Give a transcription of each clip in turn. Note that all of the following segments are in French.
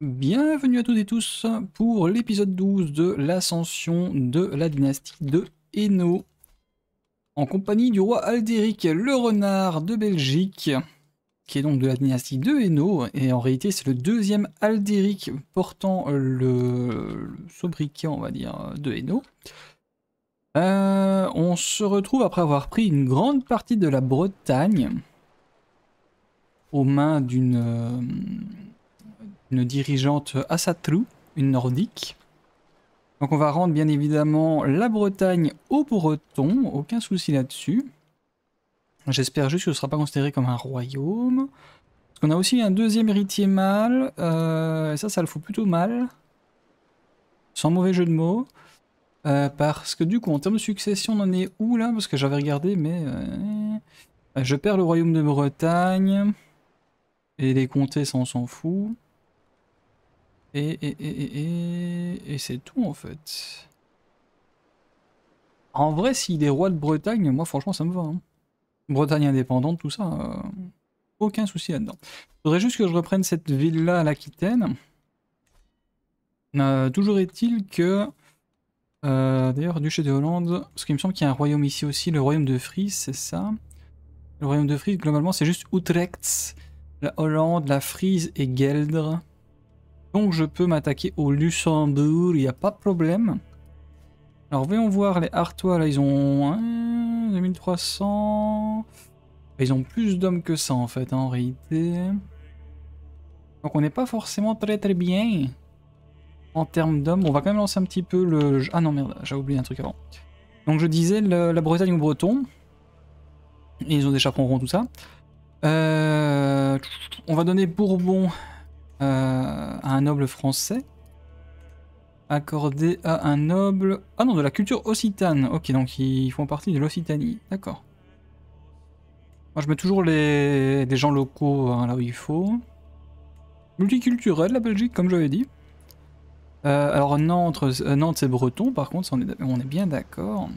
Bienvenue à toutes et tous pour l'épisode 12 de l'ascension de la dynastie de Hainaut. En compagnie du roi Aldéric le renard de Belgique, qui est donc de la dynastie de Hainaut, et en réalité c'est le deuxième Aldéric portant le, sobriquet, on va dire, de Hainaut. Euh, on se retrouve après avoir pris une grande partie de la Bretagne aux mains d'une euh, une dirigeante Asatru, une nordique. Donc on va rendre bien évidemment la Bretagne aux Bretons, aucun souci là-dessus. J'espère juste que ce ne sera pas considéré comme un royaume. Parce qu'on a aussi un deuxième héritier mâle, euh, ça, ça le fout plutôt mal. Sans mauvais jeu de mots. Euh, parce que du coup, en termes de succession, on en est où là? Parce que j'avais regardé, mais... Euh, je perds le royaume de Bretagne. Et les comtés, ça on s'en fout. Et, c'est tout en fait. En vrai, s'il est roi de Bretagne, moi franchement ça me va. Hein. Bretagne indépendante, tout ça, euh, aucun souci là-dedans. Faudrait juste que je reprenne cette ville-là à l'Aquitaine. Euh, toujours est-il que... Euh, D'ailleurs, duché de Hollande, parce qu'il me semble qu'il y a un royaume ici aussi, le royaume de Frise, c'est ça. Le royaume de Frise, globalement, c'est juste Utrecht, la Hollande, la Frise et Geldre. Donc je peux m'attaquer au Luxembourg, il n'y a pas de problème. Alors voyons voir les Artois, là ils ont 2300... Ils ont plus d'hommes que ça en fait, hein, en réalité. Donc on n'est pas forcément très très bien en termes d'hommes. On va quand même lancer un petit peu le... Ah non merde, j'ai oublié un truc avant. Donc je disais la Bretagne ou Breton. ils ont des chaperons ronds, tout ça. Euh, on va donner Bourbon à un noble français. Accordé à un noble... Ah non, de la culture occitane. Ok, donc ils font partie de l'Occitanie. D'accord. Moi, je mets toujours les, gens locaux hein, là où il faut. Multiculturel, la Belgique, comme j'avais dit. Euh, alors Nantes, euh, Nantes c'est breton, par contre, on est, on est bien d'accord.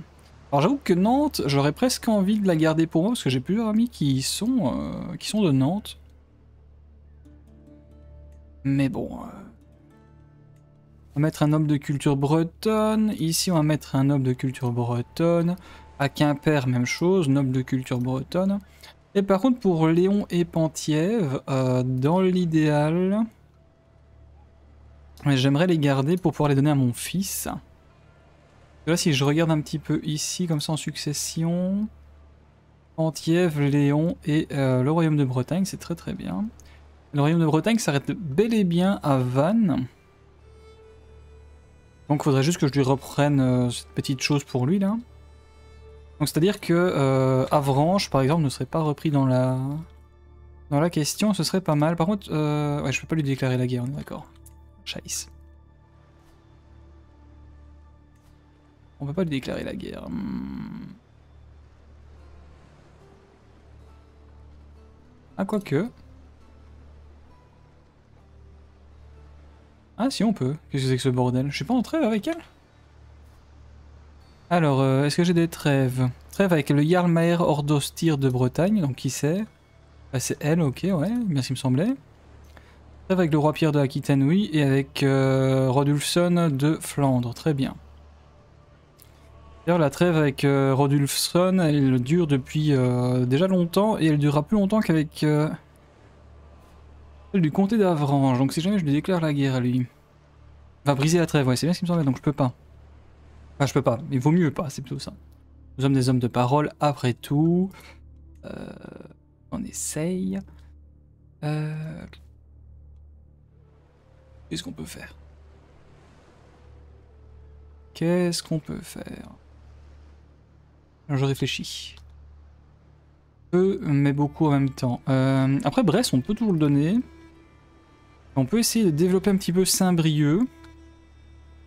Alors j'avoue que Nantes, j'aurais presque envie de la garder pour moi, parce que j'ai plusieurs amis qui sont, qui sont de Nantes. Mais bon... Euh, on va mettre un noble de culture bretonne. Ici, on va mettre un noble de culture bretonne. À Quimper, même chose, noble de culture bretonne. Et par contre, pour Léon et Penthièvre, euh, dans l'idéal... J'aimerais les garder pour pouvoir les donner à mon fils. Là, si je regarde un petit peu ici, comme ça en succession... Penthièvre, Léon et euh, le royaume de Bretagne, c'est très très bien. Le royaume de Bretagne s'arrête bel et bien à Vannes. Donc il faudrait juste que je lui reprenne euh, cette petite chose pour lui là. Donc c'est-à-dire que euh, Avranches par exemple ne serait pas repris dans la dans la question, ce serait pas mal. Par contre, euh, ouais, je peux pas lui déclarer la guerre, on est d'accord. Chaïs. On peut pas lui déclarer la guerre. Hmm. Ah, quoique. Ah si on peut. Qu'est-ce que c'est que ce bordel? Je suis pas en trêve avec elle? Alors, euh, est-ce que j'ai des trêves? Trêve avec le Jarlmaer Ordostir de Bretagne, donc qui c'est? Ah, C'est elle, ok, ouais, bien s'il me semblait. Trêve avec le roi Pierre de Aquitaine, oui, et avec euh, Rodulfson de Flandre, très bien. D'ailleurs, la trêve avec euh, Rodulfson, elle dure depuis déjà longtemps, et elle durera plus longtemps qu'avec du comté d'Avranches, donc si jamais je lui déclare la guerre à lui. Va briser la trêve, ouais, c'est bien ce qui me semblait, donc je peux pas. Enfin, je peux pas, mais il vaut mieux pas, c'est plutôt ça. Nous sommes des hommes de parole, après tout. Euh, on essaye. Euh... Qu'est-ce qu'on peut faire? Qu'est-ce qu'on peut faire? Je réfléchis. Peu, mais beaucoup en même temps. Euh, après, Brest, on peut toujours le donner. On peut essayer de développer un petit peu Saint-Brieuc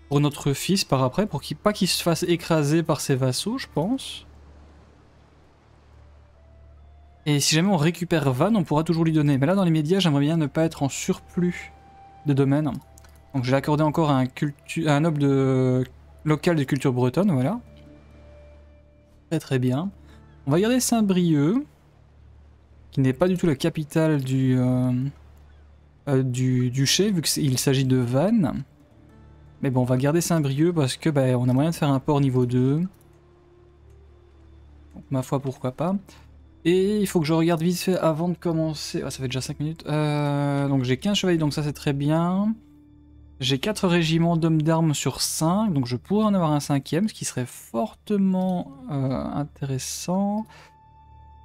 pour notre fils par après, pour qu'il pas qu'il se fasse écraser par ses vassaux, je pense. Et si jamais on récupère Van, on pourra toujours lui donner. Mais là, dans les médias, j'aimerais bien ne pas être en surplus de domaine. Donc je vais accorder encore un, un noble local de culture bretonne, voilà. Très très bien. On va garder Saint-Brieuc, qui n'est pas du tout la capitale du... Euh, euh, du duché, vu qu'il s'agit de Vannes. Mais bon, on va garder Saint-Brieuc parce que bah, on a moyen de faire un port niveau 2. Donc ma foi, pourquoi pas. Et il faut que je regarde vite fait avant de commencer. Ah, ça fait déjà 5 minutes. Euh, donc j'ai 15 chevaliers, donc ça c'est très bien. J'ai 4 régiments d'hommes d'armes sur 5, donc je pourrais en avoir un cinquième, ce qui serait fortement euh, intéressant.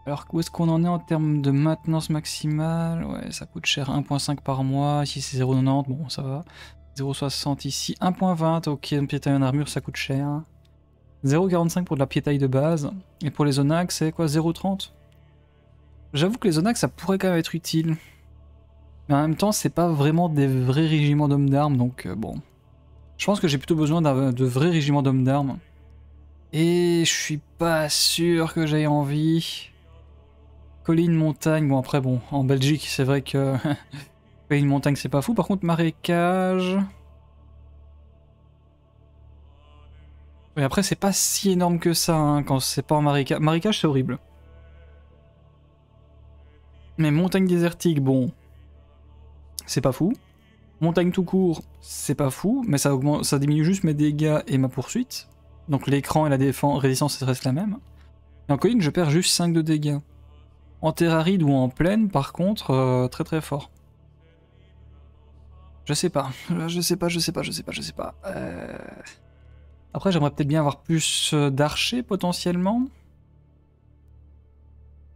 Alors où est-ce qu'on en est en termes de maintenance maximale? Ouais, ça coûte cher, 1.5 par mois, ici c'est 0.90, bon ça va. 0.60 ici, 1.20, ok, une piétaille en armure ça coûte cher. 0.45 pour de la piétaille de base, et pour les zonax c'est quoi, 0.30 J'avoue que les zonax ça pourrait quand même être utile. Mais en même temps, c'est pas vraiment des vrais régiments d'hommes d'armes, donc euh, bon. Je pense que j'ai plutôt besoin de vrais régiments d'hommes d'armes. Et je suis pas sûr que j'aie envie. Colline, montagne, bon après bon, en Belgique c'est vrai que colline, montagne c'est pas fou. Par contre marécage... Oui après c'est pas si énorme que ça hein, quand c'est pas en marécage. Marécage c'est horrible. Mais montagne désertique, bon, c'est pas fou. Montagne tout court, c'est pas fou, mais ça, augmente, ça diminue juste mes dégâts et ma poursuite. Donc l'écran et la défense, résistance reste la même. Et en colline, je perds juste 5 de dégâts. En terre aride ou en plaine, par contre, euh, très très fort. Je sais pas, je sais pas, je sais pas, je sais pas, je sais pas. Euh. Après, j'aimerais peut-être bien avoir plus euh, d'archers potentiellement.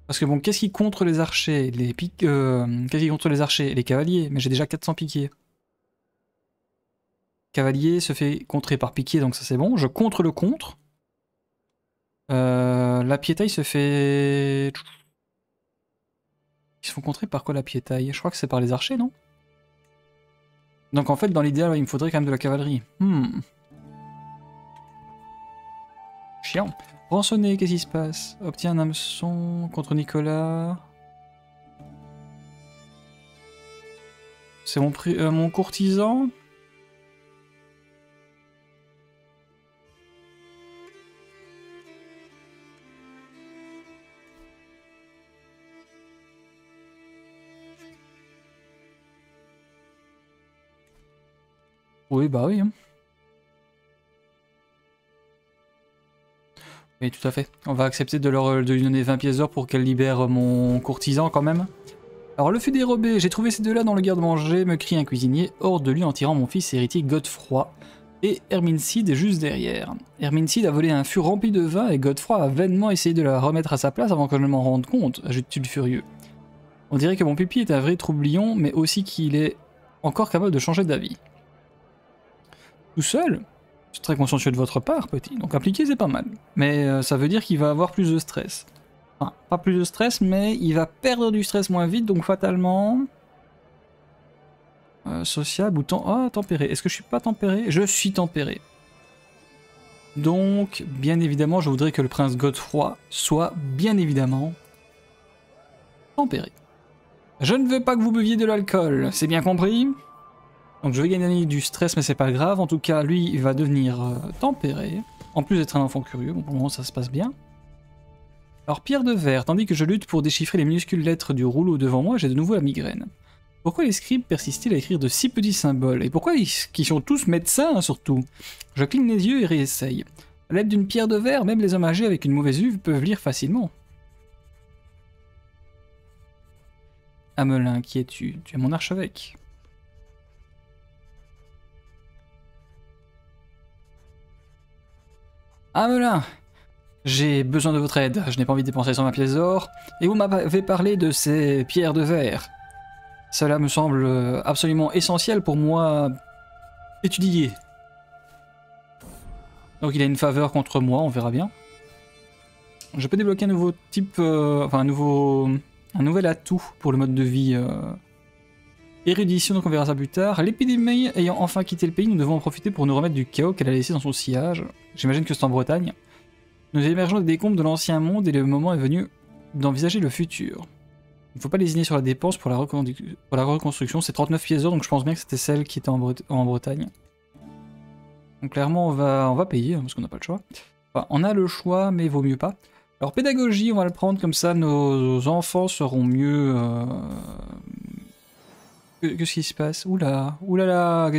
Parce que bon, qu'est-ce qui contre les archers? Les piques. Euh, qu'est-ce qui contre les archers? Les cavaliers. Mais j'ai déjà 400 piquiers. Cavalier se fait contrer par piquier, donc ça c'est bon. Je contre le contre. Euh, la piétaille se fait. Ils se font contrer par quoi la piétaille? Je crois que c'est par les archers, non? Donc en fait, dans l'idéal, il me faudrait quand même de la cavalerie. Hmm. Chiant. Rançonner, qu'est-ce qui se passe? Obtient un hameçon contre Nicolas. C'est mon, euh, mon courtisan? Oui, bah oui. Hein. Oui, tout à fait. On va accepter de, leur, de lui donner 20 pièces d'or pour qu'elle libère mon courtisan quand même. Alors le fut dérobé, j'ai trouvé ces deux-là dans le garde-manger, me crie un cuisinier, hors de lui en tirant mon fils héritier Godefroy. Et Hermincide est juste derrière. Hermincide a volé un fût rempli de vin et Godefroy a vainement essayé de la remettre à sa place avant que je ne m'en rende compte, ajoute-t-il furieux. On dirait que mon pipi est un vrai troublion, mais aussi qu'il est encore capable de changer d'avis. Tout seul c'est très consciencieux de votre part, petit. Donc appliquer, c'est pas mal. Mais euh, ça veut dire qu'il va avoir plus de stress. Pas plus de stress, mais il va perdre du stress moins vite, donc fatalement... Euh, sociable ou temps... Ah, tempéré. Est-ce que je suis pas tempéré? Je suis tempéré. Donc, bien évidemment, je voudrais que le prince Godefroy soit, bien évidemment, tempéré. Je ne veux pas que vous buviez de l'alcool, c'est bien compris? Donc je vais gagner du stress, mais c'est pas grave. En tout cas, lui, il va devenir euh, tempéré. En plus d'être un enfant curieux, bon, pour le moment ça se passe bien. Alors pierre de verre, tandis que je lutte pour déchiffrer les minuscules lettres du rouleau devant moi, j'ai de nouveau la migraine. Pourquoi les scribes persistent-ils à écrire de si petits symboles? Et pourquoi ils, qui sont tous médecins surtout? Je cligne les yeux et réessaye. À l'aide d'une pierre de verre, même les hommes âgés avec une mauvaise vue peuvent lire facilement. Amelin, qui es-tu? Tu es mon archevêque. Amelin, j'ai besoin de votre aide, je n'ai pas envie de dépenser sur ma pièce d'or, et vous m'avez parlé de ces pierres de verre. Cela me semble absolument essentiel pour moi étudier. Donc il a une faveur contre moi, on verra bien. Je peux débloquer un nouveau type, euh, enfin un nouveau, un nouvel atout pour le mode de vie euh, érudition, donc on verra ça plus tard. L'épidémie ayant enfin quitté le pays, nous devons en profiter pour nous remettre du chaos qu'elle a laissé dans son sillage. J'imagine que c'est en Bretagne. Nous émergeons des décombres de l'ancien monde et le moment est venu d'envisager le futur. Il ne faut pas lésigner sur la dépense pour la, reconstruction. C'est 39 pièces d'or, donc je pense bien que c'était celle qui était en, Bretagne. Donc clairement, on va, on va payer, hein, parce qu'on n'a pas le choix. On a le choix, mais vaut mieux pas. Alors pédagogie, on va le prendre comme ça, nos enfants seront mieux, euh, Qu'est-ce qui se passe Oula, oulala.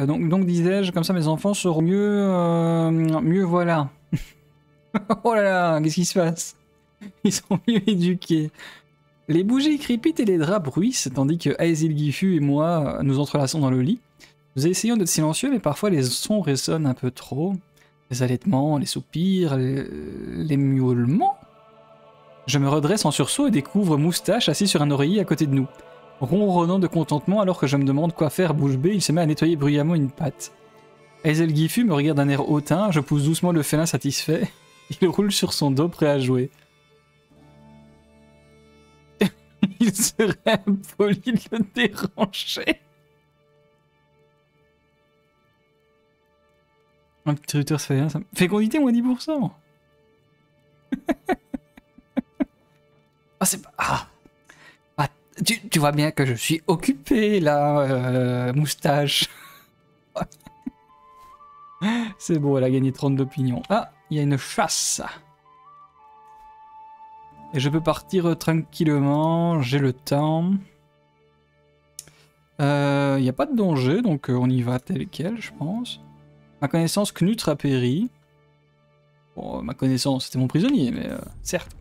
Euh, donc, disais-je, comme ça mes enfants seront mieux... euh, mieux voilà. oh là là, qu'est-ce qui se passe? Ils sont mieux éduqués. Les bougies crépitent et les draps bruissent, tandis que Aesil Gifu et moi euh, nous entrelaçons dans le lit. Nous essayons d'être silencieux, mais parfois les sons résonnent un peu trop. Les allaitements, les soupirs, les, les miaulements. Je me redresse en sursaut et découvre Moustache assis sur un oreiller à côté de nous. Ronronnant de contentement alors que je me demande quoi faire bouche bée, il se met à nettoyer bruyamment une patte. Hazel Gifu me regarde d'un air hautain, je pousse doucement le félin satisfait. Il roule sur son dos prêt à jouer. il serait impoli de le déranger. Un petit ça bien ça. Fécondité, moins 10%. ah, c'est pas. Ah. Tu, vois bien que je suis occupé là, euh, moustache. c'est beau, elle a gagné 32 pignons. Ah, il y a une chasse. Et je peux partir tranquillement, j'ai le temps. Euh, Il n'y a pas de danger, donc euh, on y va tel quel, je pense. Ma connaissance, Knut a péri. Bon, ma connaissance, c'était mon prisonnier, mais certes.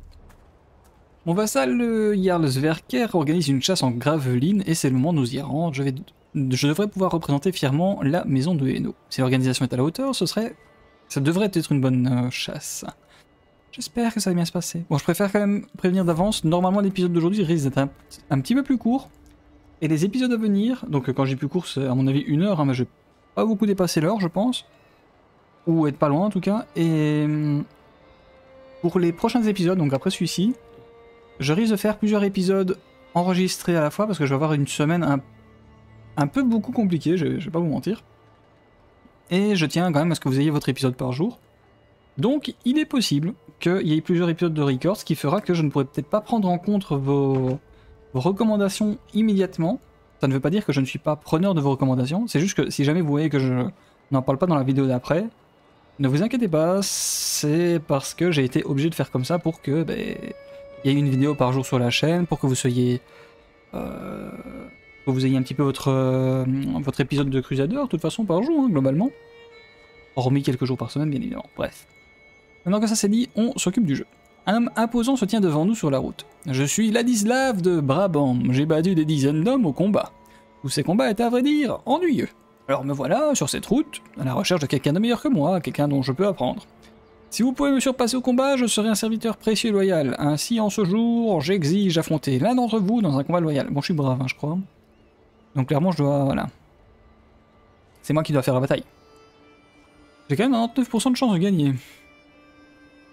Mon vassal, le Jarl Sverker, organise une chasse en graveline et c'est le moment de nous y rendre. Je, devrais pouvoir représenter fièrement la maison de Hainaut. Si l'organisation est à la hauteur, ce serait... Ça devrait être une bonne euh, chasse. J'espère que ça va bien se passer. Bon, je préfère quand même prévenir d'avance. Normalement, l'épisode d'aujourd'hui risque d'être un, un petit peu plus court. Et les épisodes à venir, donc euh, quand j'ai plus court, c'est à mon avis une heure, hein, mais je vais pas beaucoup dépasser l'heure, je pense. Ou être pas loin en tout cas. Et hum, pour les prochains épisodes, donc après celui-ci, je risque de faire plusieurs épisodes enregistrés à la fois parce que je vais avoir une semaine un, peu beaucoup compliquée, je, vais pas vous mentir. Et je tiens quand même à ce que vous ayez votre épisode par jour. Donc il est possible qu'il y ait plusieurs épisodes de record, ce qui fera que je ne pourrai peut-être pas prendre en compte vos, vos recommandations immédiatement. Ça ne veut pas dire que je ne suis pas preneur de vos recommandations, c'est juste que si jamais vous voyez que je n'en parle pas dans la vidéo d'après, ne vous inquiétez pas, c'est parce que j'ai été obligé de faire comme ça pour que ben, il y ait une vidéo par jour sur la chaîne, pour que vous soyez euh, que vous ayez un petit peu votre, euh, votre épisode de Crusader, de toute façon par jour, hein, globalement. Hormis quelques jours par semaine, bien évidemment. Bref. Maintenant que ça c'est dit, on s'occupe du jeu. Un homme imposant se tient devant nous sur la route. Je suis Ladislav de Brabant, j'ai battu des dizaines d'hommes au combat. Tous ces combats étaient à vrai dire ennuyeux. Alors me voilà sur cette route, à la recherche de quelqu'un de meilleur que moi, quelqu'un dont je peux apprendre. Si vous pouvez me surpasser au combat, je serai un serviteur précieux et loyal. Ainsi, en ce jour, j'exige d'affronter l'un d'entre vous dans un combat loyal. Bon, je suis brave, hein, je crois. Donc clairement, je dois... Voilà. C'est moi qui dois faire la bataille. J'ai quand même 99% de chance de gagner.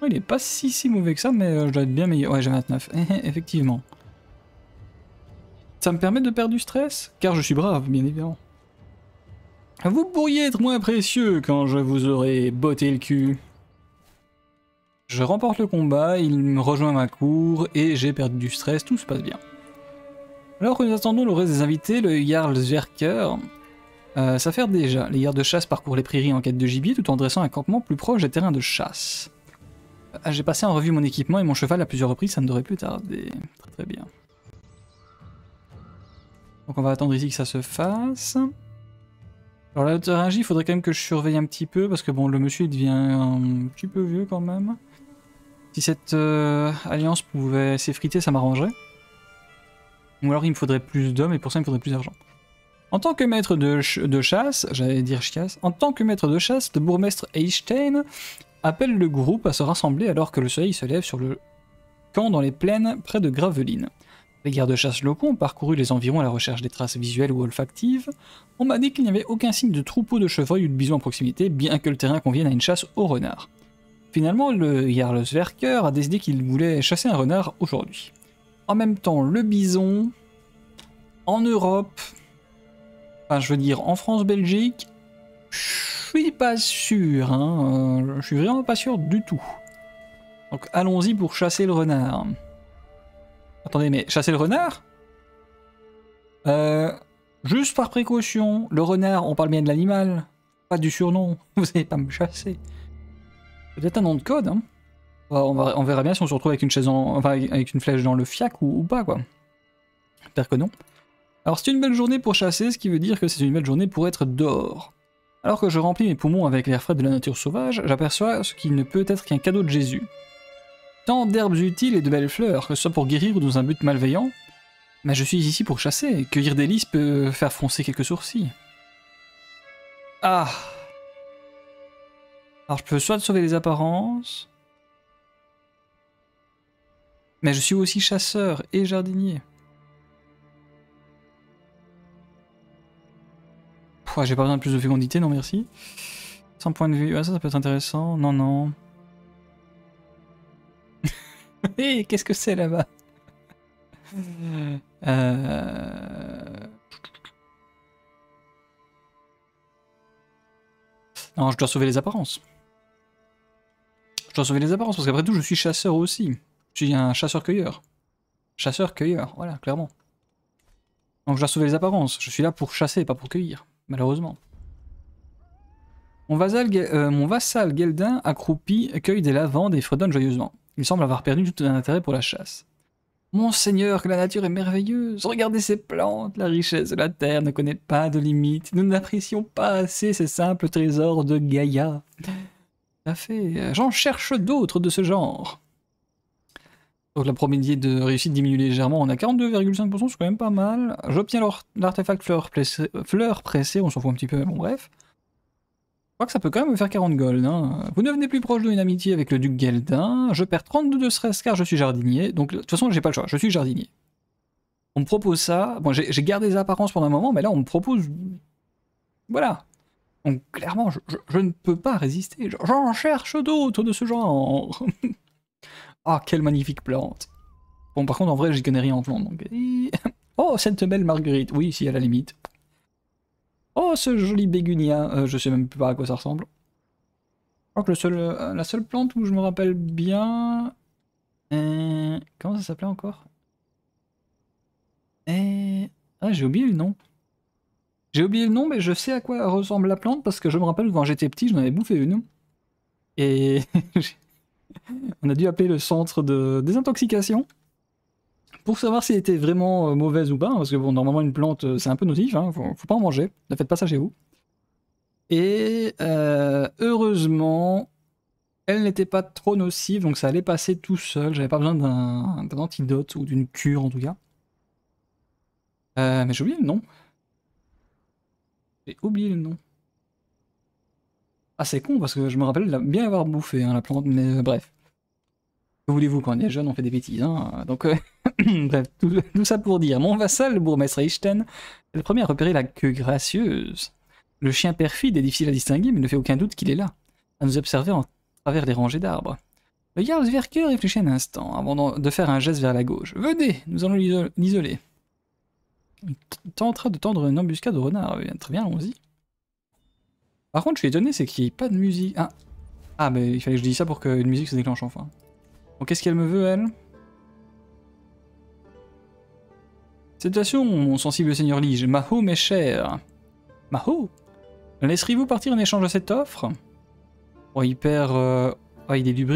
Il est pas si si mauvais que ça, mais euh, je dois être bien meilleur. Ouais, j'ai 29. Effectivement. Ça me permet de perdre du stress, car je suis brave, bien évidemment. Vous pourriez être moins précieux quand je vous aurai botté le cul. Je remporte le combat, il me rejoint à ma cour, et j'ai perdu du stress, tout se passe bien. Alors que nous attendons le reste des invités, le Jarl Zwerker euh, s'affaire déjà. Les gardes de chasse parcourent les prairies en quête de gibier tout en dressant un campement plus proche des terrains de chasse. Ah, J'ai passé en revue mon équipement et mon cheval à plusieurs reprises, ça ne devrait plus tarder. Très très bien. Donc on va attendre ici que ça se fasse. Alors la Taringie, il faudrait quand même que je surveille un petit peu parce que bon, le monsieur devient un petit peu vieux quand même. Si cette euh, alliance pouvait s'effriter, ça m'arrangerait. Ou alors il me faudrait plus d'hommes et pour ça il me faudrait plus d'argent. En tant que maître de, ch- de chasse, j'allais dire chiasse, en tant que maître de chasse, le bourgmestre Einstein appelle le groupe à se rassembler alors que le soleil se lève sur le camp dans les plaines près de Gravelines. Les gardes-chasse locaux ont parcouru les environs à la recherche des traces visuelles ou olfactives. On m'a dit qu'il n'y avait aucun signe de troupeau de chevreuils ou de bisons à proximité, bien que le terrain convienne à une chasse au renard. Finalement, le Jarl Sverker a décidé qu'il voulait chasser un renard aujourd'hui. En même temps, le bison, en Europe, enfin je veux dire en France-Belgique, je suis pas sûr, hein, euh, je suis vraiment pas sûr du tout. Donc allons-y pour chasser le renard. Attendez, mais chasser le renard? Euh. Juste par précaution, le renard, on parle bien de l'animal, pas du surnom. Vous allez pas me chasser. Peut-être un nom de code, hein. On, va- on verra bien si on se retrouve avec une chaise en, enfin, avec une flèche dans le fiac ou, ou pas, quoi. J'espère que non. Alors c'est une belle journée pour chasser, ce qui veut dire que c'est une belle journée pour être dehors. Alors que je remplis mes poumons avec l'air frais de la nature sauvage, j'aperçois ce qui ne peut être qu'un cadeau de Jésus. Tant d'herbes utiles et de belles fleurs, que ce soit pour guérir ou dans un but malveillant, mais je suis ici pour chasser, cueillir des lys peut faire froncer quelques sourcils. Ah Alors je peux soit sauver les apparences, mais je suis aussi chasseur et jardinier. j'ai pas besoin de plus de fécondité, non merci. Sans point de vue, ça, ça peut être intéressant. Non, non. Hé, qu'est-ce que c'est là-bas? Euh... Non, je dois sauver les apparences. Je dois sauver les apparences, parce qu'après tout, je suis chasseur aussi. Je suis un chasseur-cueilleur. Chasseur-cueilleur, voilà, clairement. Donc je dois sauver les apparences. Je suis là pour chasser, pas pour cueillir malheureusement. Mon vassal, euh, vassal Geldin, accroupi, cueille des lavandes et fredonne joyeusement. Il semble avoir perdu tout intérêt pour la chasse. Mon seigneur, que la nature est merveilleuse. Regardez ces plantes, la richesse de la terre ne connaît pas de limite. Nous n'apprécions pas assez ces simples trésors de Gaïa. Ça fait. J'en cherche d'autres de ce genre. Donc la probabilité de réussite diminue légèrement, on a 42,5%, c'est quand même pas mal. J'obtiens l'artefact fleur, fleur pressée, on s'en fout un petit peu, mais bon bref. Je crois que ça peut quand même me faire 40 gold. Hein. Vous ne venez plus proche d'une amitié avec le duc Geldin. Je perds 32 de stress car je suis jardinier. Donc de toute façon, j'ai pas le choix, je suis jardinier. On me propose ça. Bon, j'ai gardé les apparences pendant un moment, mais là, on me propose... Voilà. Donc clairement, je, ne peux pas résister. J'en cherche d'autres de ce genre. Ah, quelle magnifique plante. Bon, par contre, en vrai, j'y connais rien en plante. Donc... oh, cette belle marguerite. Oui, si, à la limite. Oh, ce joli bégunia. Euh, je sais même pas à quoi ça ressemble. Je crois que le seul, euh, la seule plante où je me rappelle bien... Euh, comment ça s'appelait encore? Ah, j'ai oublié le nom. J'ai oublié le nom, mais je sais à quoi ressemble la plante parce que je me rappelle quand j'étais petit, j'en avais bouffé une. Et on a dû appeler le centre de désintoxication pour savoir si elle était vraiment euh, mauvaise ou pas, parce que bon, normalement une plante euh, c'est un peu nocif, hein, faut, pas en manger, ne faites pas ça chez vous. Et euh, heureusement, elle n'était pas trop nocive, donc ça allait passer tout seul, j'avais pas besoin d'un antidote ou d'une cure en tout cas. mais j'ai oublié le nom. J'ai oublié le nom. Ah, c'est con parce que je me rappelle bien avoir bouffé hein, la plante, mais euh, bref. Que voulez-vous, quand on est jeune, on fait des bêtises. Hein Donc, euh, bref, tout, ça pour dire. Mon vassal, le bourgmestre Eichten, est le premier à repérer la queue gracieuse. Le chien perfide est difficile à distinguer, mais ne fait aucun doute qu'il est là, à nous observer en travers les rangées d'arbres. Le Jarl Zverker réfléchit un instant avant de faire un geste vers la gauche. Venez, nous allons l'isoler. Il tentera de tendre une embuscade au renard. Très bien, allons-y. Par contre, je suis étonné, c'est qu'il n'y ait pas de musique. Ah. ah, mais il fallait que je dise ça pour qu'une musique se déclenche enfin. Bon, qu'est-ce qu'elle me veut, elle? Situation, mon sensible seigneur Lige. Maho m'est cher. Maho? Laisserez-vous partir en échange de cette offre? Oh, il perd... Euh, oh, il est du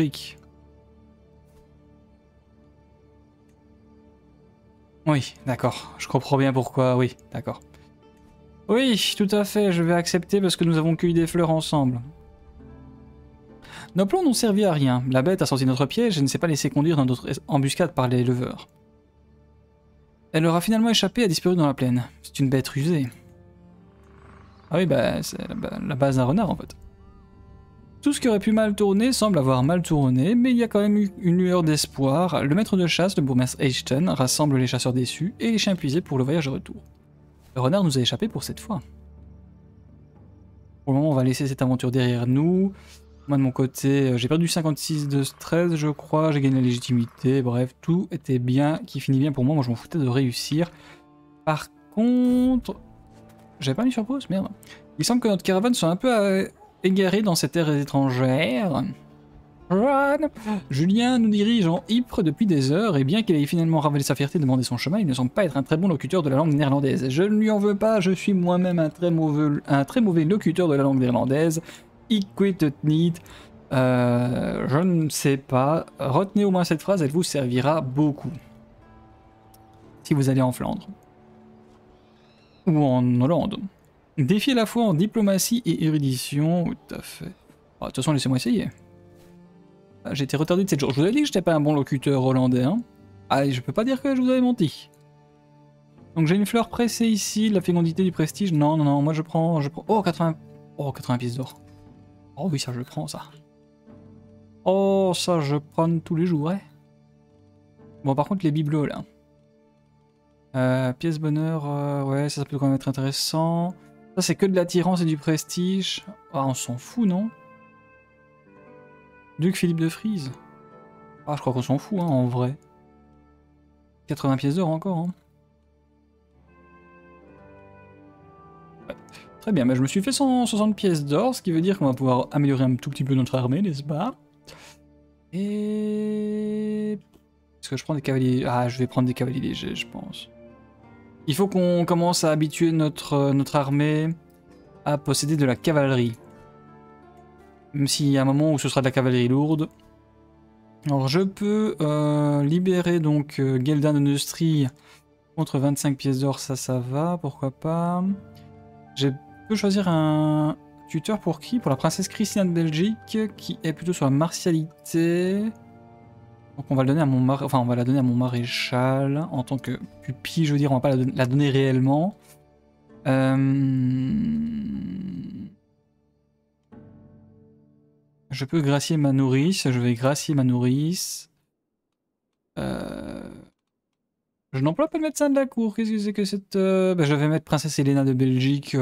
Oui, d'accord. Je comprends bien pourquoi, oui, d'accord. Oui, tout à fait, je vais accepter parce que nous avons cueilli des fleurs ensemble. Nos plans n'ont servi à rien. La bête a senti notre piège et ne s'est pas laissé conduire dans notre embuscade par les leveurs. Elle aura finalement échappé et a disparu dans la plaine. C'est une bête rusée. Ah oui, bah, c'est la base d'un renard en fait. Tout ce qui aurait pu mal tourner semble avoir mal tourné, mais il y a quand même eu une lueur d'espoir. Le maître de chasse, le bourgmestre Eichten, rassemble les chasseurs déçus et les chiens épuisés pour le voyage de retour. Le renard nous a échappé pour cette fois. Pour le moment, on va laisser cette aventure derrière nous. Moi, de mon côté, euh, j'ai perdu 56 de stress, je crois. J'ai gagné la légitimité. Bref, tout était bien, qui finit bien pour moi. Moi, je m'en foutais de réussir. Par contre... J'avais pas mis sur pause Merde. Il semble que notre caravane soit un peu égarée dans cette terre étrangère. Julien nous dirige en Ypres depuis des heures, et bien qu'il ait finalement ravalé sa fierté de demander son chemin, il ne semble pas être un très bon locuteur de la langue néerlandaise. Je ne lui en veux pas, je suis moi-même un, très mauvais, un très mauvais locuteur de la langue néerlandaise. Iquit niet. Euh, je ne sais pas. Retenez au moins cette phrase, elle vous servira beaucoup. Si vous allez en Flandre. ou en Hollande. Défier la fois en diplomatie et érudition, tout à fait. De toute façon, laissez-moi essayer. Ah, J'ai été retardé de 7 jours. Je vous avais dit que j'étais pas un bon locuteur hollandais. Hein. Ah, je peux pas dire que je vous avais menti. Donc j'ai une fleur pressée ici, la fécondité du prestige. Non, non, non, moi je prends... Je prends... Oh, 80... Oh, 80 pièces d'or. Oh oui, ça je prends, ça. Oh, ça je prends tous les jours, ouais. Bon, par contre, les bibelots, là. Euh, pièce bonheur, euh, ouais, ça, ça peut quand même être intéressant. Ça, c'est que de l'attirance et du prestige. Ah, on s'en fout, non? Duc Philippe de Frise. Ah, je crois qu'on s'en fout, hein, en vrai. 80 pièces d'or encore, hein. Très bien, bah, je me suis fait 160 pièces d'or, ce qui veut dire qu'on va pouvoir améliorer un tout petit peu notre armée, n'est-ce pas? Et... Est-ce que je prends des cavaliers? Ah, je vais prendre des cavaliers légers, je pense. Il faut qu'on commence à habituer notre, euh, notre armée à posséder de la cavalerie. Même s'il y a un moment où ce sera de la cavalerie lourde. Alors je peux euh, libérer donc euh, Geldan de Neustrie contre 25 pièces d'or, ça ça va, pourquoi pas. Je peux choisir un tuteur pour qui? Pour la princesse Christiane de Belgique, qui est plutôt sur la martialité. Donc on va, donner à mon enfin, on va la donner à mon maréchal en tant que pupille, je veux dire, on va pas la, don la donner réellement. Euh... Je peux gracier ma nourrice, je vais gracier ma nourrice. Euh... Je n'emploie pas le médecin de la cour, qu'est-ce que c'est que cette... Euh... Ben, je vais mettre princesse Helena de Belgique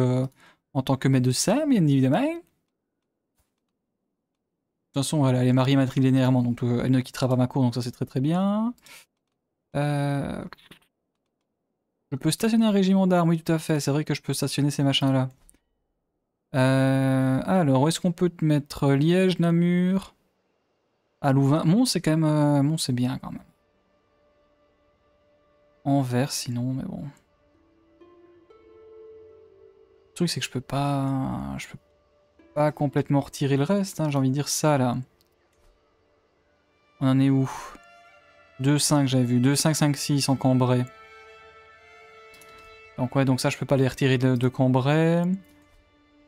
en tant que médecin, bien évidemment. Toute façon, elle, elle est mariée matrilinéairement, donc euh, elle ne quittera pas ma cour, donc ça c'est très très bien. Euh... Je peux stationner un régiment d'armes, oui tout à fait, c'est vrai que je peux stationner ces machins-là. Euh, alors, est-ce qu'on peut te mettre? Liège, Namur? À Louvain. Mont, c'est quand même... Euh, Mont, c'est bien quand même. Anvers, sinon, mais bon. Le truc, c'est que je peux pas... Je peux pas complètement retirer le reste, hein, j'ai envie de dire ça, là. On en est où? 2-5, j'avais vu. 2-5, 5-6 en Cambrai. Donc ouais, donc ça, je peux pas les retirer de, de Cambrai.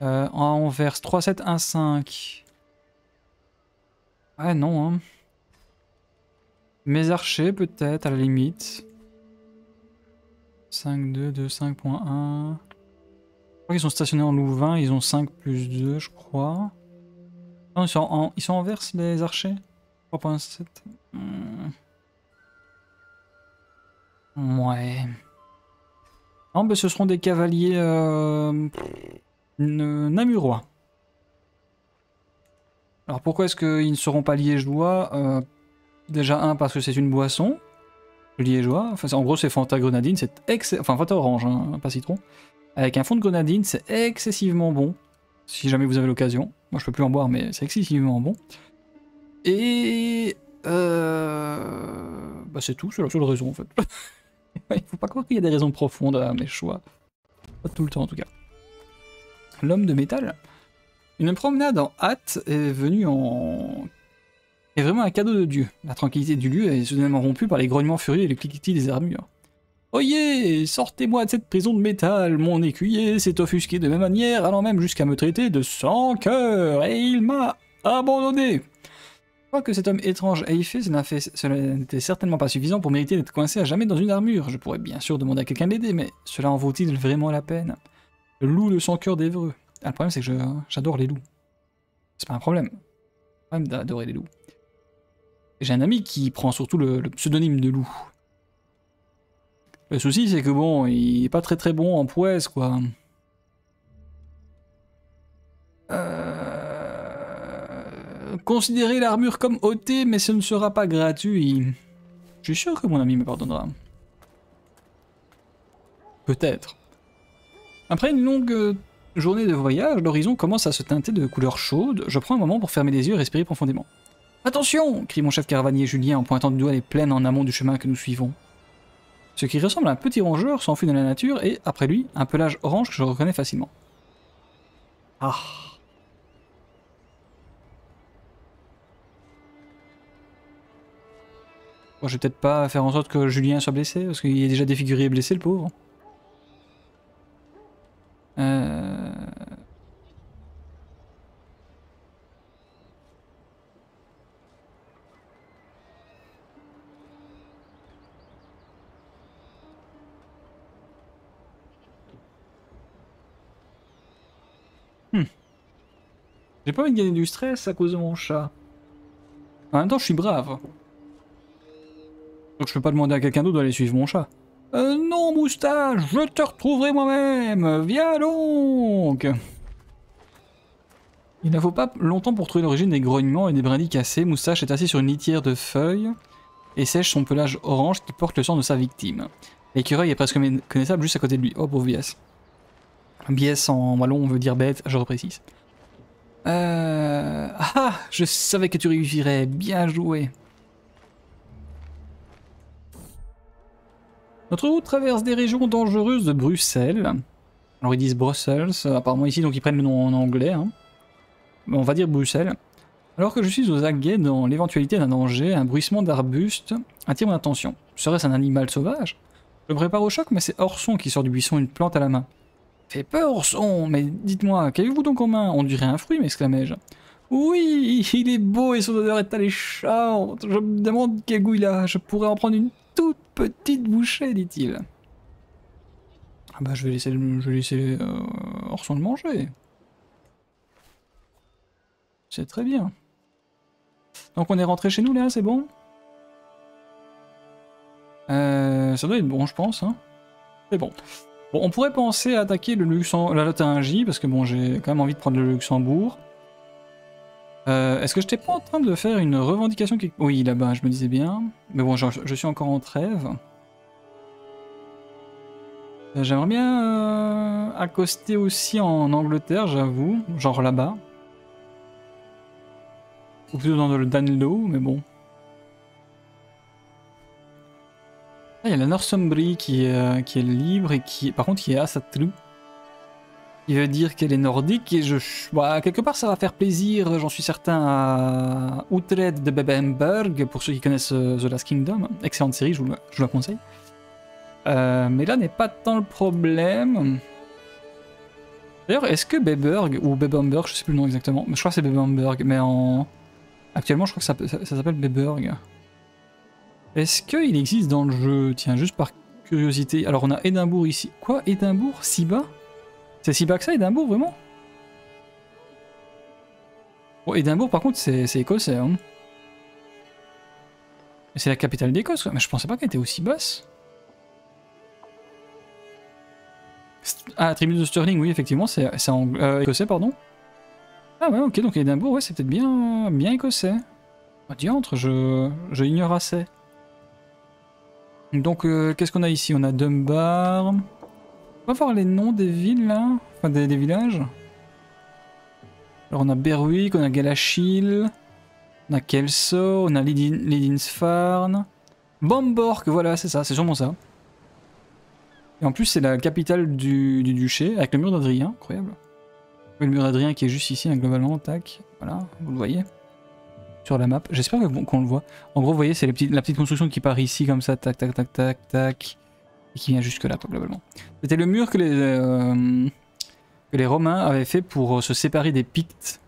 Euh, en Anvers, 3-7, 1-5. Ah non, hein. Mes archers, peut-être, à la limite. 5, 2, 2, 5.1. Je crois qu'ils sont stationnés en Louvain, ils ont 5 plus 2, je crois. Non, ils sont en, ils sont en verse, les archers? 3.7. Hmm. Ouais. Ce seront des cavaliers... Euh... Namurois. Alors pourquoi est-ce qu'ils ne seront pas liégeois? Euh, Déjà, un, parce que c'est une boisson. Liégeois. En gros, c'est Fanta grenadine. C'est excellent. Enfin, Fanta orange, hein, pas citron. Avec un fond de grenadine, c'est excessivement bon. Si jamais vous avez l'occasion. Moi, je peux plus en boire, mais c'est excessivement bon. Et. Euh... Bah, c'est tout, c'est la seule raison en fait. Il faut pas croire qu'il y a des raisons profondes à mes choix. Pas tout le temps en tout cas. L'homme de métal. Une promenade en hâte est venue en... est vraiment un cadeau de Dieu. La tranquillité du lieu est soudainement rompue par les grognements furieux et les cliquetis des armures. Oyez, sortez-moi de cette prison de métal, mon écuyer s'est offusqué de ma manière, allant même jusqu'à me traiter de sans cœur, et il m'a abandonné. Quoi que cet homme étrange ait fait, cela n'était certainement pas suffisant pour mériter d'être coincé à jamais dans une armure. Je pourrais bien sûr demander à quelqu'un de l'aider, mais cela en vaut-il vraiment la peine? Le loup de son cœur d'Evreux. Ah, le problème, c'est que j'adore les loups. C'est pas un problème. Un problème d'adorer les loups. J'ai un ami qui prend surtout le, le pseudonyme de loup. Le souci, c'est que bon, il est pas très très bon en poèse, quoi. Euh... Considérez l'armure comme ôtée, mais ce ne sera pas gratuit. Je suis sûr que mon ami me pardonnera. Peut-être. Après une longue journée de voyage, l'horizon commence à se teinter de couleurs chaudes. Je prends un moment pour fermer les yeux et respirer profondément. Attention crie mon chef caravanier Julien en pointant du doigt les plaines en amont du chemin que nous suivons. Ce qui ressemble à un petit rongeur s'enfuit dans la nature et, après lui, un pelage orange que je reconnais facilement. Ah. Bon, je vais peut-être pas faire en sorte que Julien soit blessé, parce qu'il est déjà défiguré et blessé, le pauvre. Euh... J'ai pas envie de gagner du stress à cause de mon chat. En même temps, je suis brave. Donc je peux pas demander à quelqu'un d'autre d'aller suivre mon chat. Euh, non, moustache, je te retrouverai moi-même. Viens donc. Il ne faut pas longtemps pour trouver l'origine des grognements et des brindilles cassées. Moustache est assis sur une litière de feuilles et sèche son pelage orange qui porte le sang de sa victime. L'écureuil est presque connaissable juste à côté de lui. Oh, pauvre Biès. Biès en wallon, on veut dire bête, je reprécise. Euh... Ah, je savais que tu réussirais. Bien joué. Notre route traverse des régions dangereuses de Bruxelles. Alors ils disent Brussels, apparemment ici, donc ils prennent le nom en anglais. Hein. On va dire Bruxelles. Alors que je suis aux aguets dans l'éventualité d'un danger, un bruissement d'arbustes attire mon attention. Serait-ce un animal sauvage? Je me prépare au choc, mais c'est Orson qui sort du buisson une plante à la main. Fait peur, Orson, mais dites-moi, qu'avez-vous donc en main? On dirait un fruit, m'exclamai-je. Oui, il est beau et son odeur est alléchante. Je me demande quel goût il a. Je pourrais en prendre une toute petite bouchée, dit-il. Ah bah je vais laisser, je vais laisser euh, Orson le manger. C'est très bien. Donc on est rentré chez nous là, c'est bon? Euh, Ça doit être bon, je pense. Hein. C'est bon. Bon, on pourrait penser à attaquer le Luxembourg, la Lotharingie, parce que bon, j'ai quand même envie de prendre le Luxembourg. Euh, Est-ce que je n'étais pas en train de faire une revendication qui... Oui, là-bas, je me disais bien. Mais bon, je, suis encore en trêve. Euh, j'aimerais bien euh, accoster aussi en Angleterre, j'avoue. Genre là-bas. Ou plutôt dans le Danlow, mais bon. Ah, il y a la Northumbrie qui est, euh, qui est libre et qui, par contre, qui est à Satlu. Il veut dire qu'elle est nordique et je. Bah, quelque part, ça va faire plaisir, j'en suis certain, à Utrecht de Bebenberg, pour ceux qui connaissent euh, The Last Kingdom. Excellente série, je vous, la conseille. Euh, mais là n'est pas tant le problème. D'ailleurs, est-ce que Beberg, ou Bebemberg, je sais plus le nom exactement, je crois que c'est Bebemberg, mais en. Actuellement, je crois que ça, ça, s'appelle Beberg. Est-ce qu'il existe dans le jeu Tiens, juste par curiosité. Alors, on a Édimbourg ici. Quoi Édimbourg? Si bas C'est si bas que ça, Édimbourg, vraiment? Bon, Édimbourg, par contre, c'est écossais. Hein. C'est la capitale d'Écosse, mais je pensais pas qu'elle était aussi basse. Ah, tribu de Stirling, oui, effectivement, c'est euh, écossais, pardon. Ah ouais, ok, donc Édimbourg, ouais, c'est peut-être bien, bien écossais. Oh, diantre, je, je ignore assez. Donc, euh, qu'est-ce qu'on a ici? On a Dunbar. On va voir les noms des villes, là Enfin, des, villages. Alors, on a Berwick, on a Galachil, on a Kelso, on a Lidinsfarn. Bomborg, voilà, c'est ça, c'est sûrement ça. Et en plus, c'est la capitale du, du duché, avec le mur d'Adrien, incroyable. Le mur d'Adrien qui est juste ici, hein, globalement, tac, voilà, vous le voyez. Sur la map, j'espère qu'on le voit. En gros, vous voyez, c'est la petite construction qui part ici, comme ça, tac, tac, tac, tac, tac, et qui vient jusque là, globalement. C'était le mur que les, euh, que les Romains avaient fait pour se séparer des Pictes.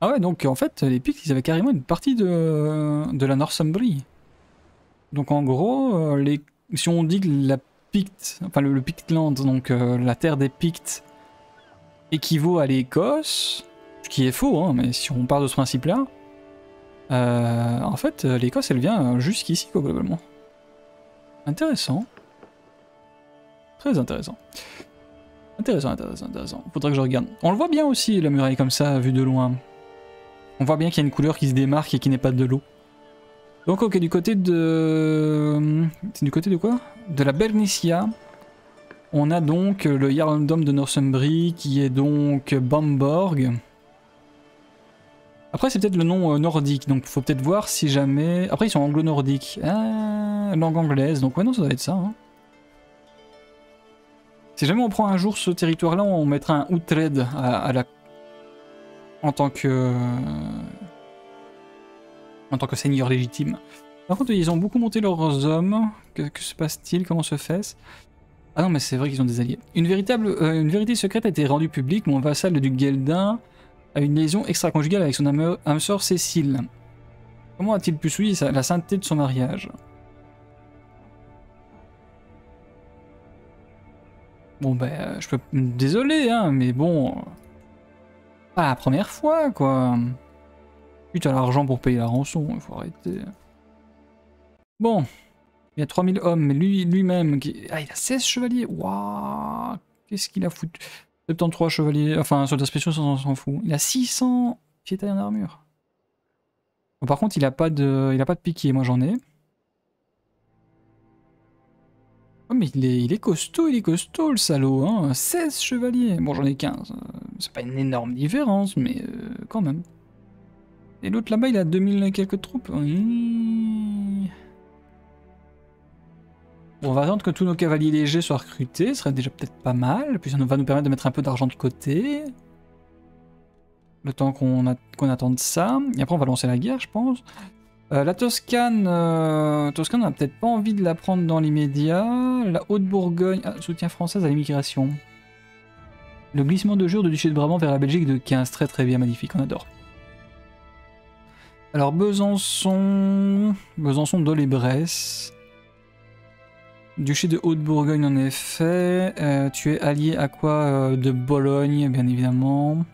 Ah ouais, donc en fait, les Pictes, ils avaient carrément une partie de, la Northumbrie. Donc en gros, euh, les, si on dit que la Picte, enfin le, Pictland, donc euh, la terre des Pictes, équivaut à l'Écosse, ce qui est faux, hein, mais si on part de ce principe-là, euh, en fait, l'Écosse, elle vient jusqu'ici, quoi, globalement. Intéressant. Très intéressant. Intéressant, intéressant, intéressant. Faudrait que je regarde. On le voit bien aussi, la muraille, comme ça, vue de loin. On voit bien qu'il y a une couleur qui se démarque et qui n'est pas de l'eau. Donc, ok, du côté de... C'est du côté de quoi? De la Bernicia. On a donc le Jarldom de Northumbrie, qui est donc Bamborg. Après, c'est peut-être le nom euh, nordique, donc faut peut-être voir si jamais... Après, ils sont anglo-nordiques. Ah, langue anglaise, donc ouais, non, ça doit être ça. Hein. Si jamais on prend un jour ce territoire-là, on mettra un Utrecht à, la... en tant que... en tant que seigneur légitime. Par contre, ils ont beaucoup monté leurs hommes. Que, se passe-t-il? Comment se fait-ce? Ah non, mais c'est vrai qu'ils ont des alliés. Une, véritable, euh, une vérité secrète a été rendue publique. Mon vassal, le duc Geldin, a une liaison extra-conjugale avec son âme, Cécile. Comment a-t-il pu souiller la sainteté de son mariage? Bon, ben, euh, je peux. Désolé, hein, mais bon. Pas la première fois, quoi. Putain, l'argent pour payer la rançon, il faut arrêter. Bon. Il y a 3000 hommes, mais lui- lui-même. qui... Ah, il a 16 chevaliers Waouh Qu'est-ce qu'il a foutu? 73 chevaliers. Enfin, soldats spéciaux, on s'en fout. Il a 600 pieds en armure. Par contre, il a pas de, il a pas de piqué. Moi, j'en ai. Oh, mais il est, il est costaud, il est costaud, le salaud. Hein. 16 chevaliers. Bon, j'en ai 15. euh, C'est pas une énorme différence, mais euh, quand même. Et l'autre là-bas, il a 2000 et quelques troupes. On va attendre que tous nos cavaliers légers soient recrutés, ce serait déjà peut-être pas mal, puis ça va nous permettre de mettre un peu d'argent de côté. Le temps qu'on qu'on attende ça. Et après, on va lancer la guerre, je pense. Euh, la Toscane, euh, Toscane, on a peut-être pas envie de la prendre dans l'immédiat. La Haute-Bourgogne, ah, soutien française à l'immigration. Le glissement de jour de Duché de Brabant vers la Belgique de 15, très très bien, magnifique, on adore. Alors Besançon, Besançon, Dole et. Duché de Haute-Bourgogne en effet. Euh, tu es allié à quoi euh, De Bologne, bien évidemment.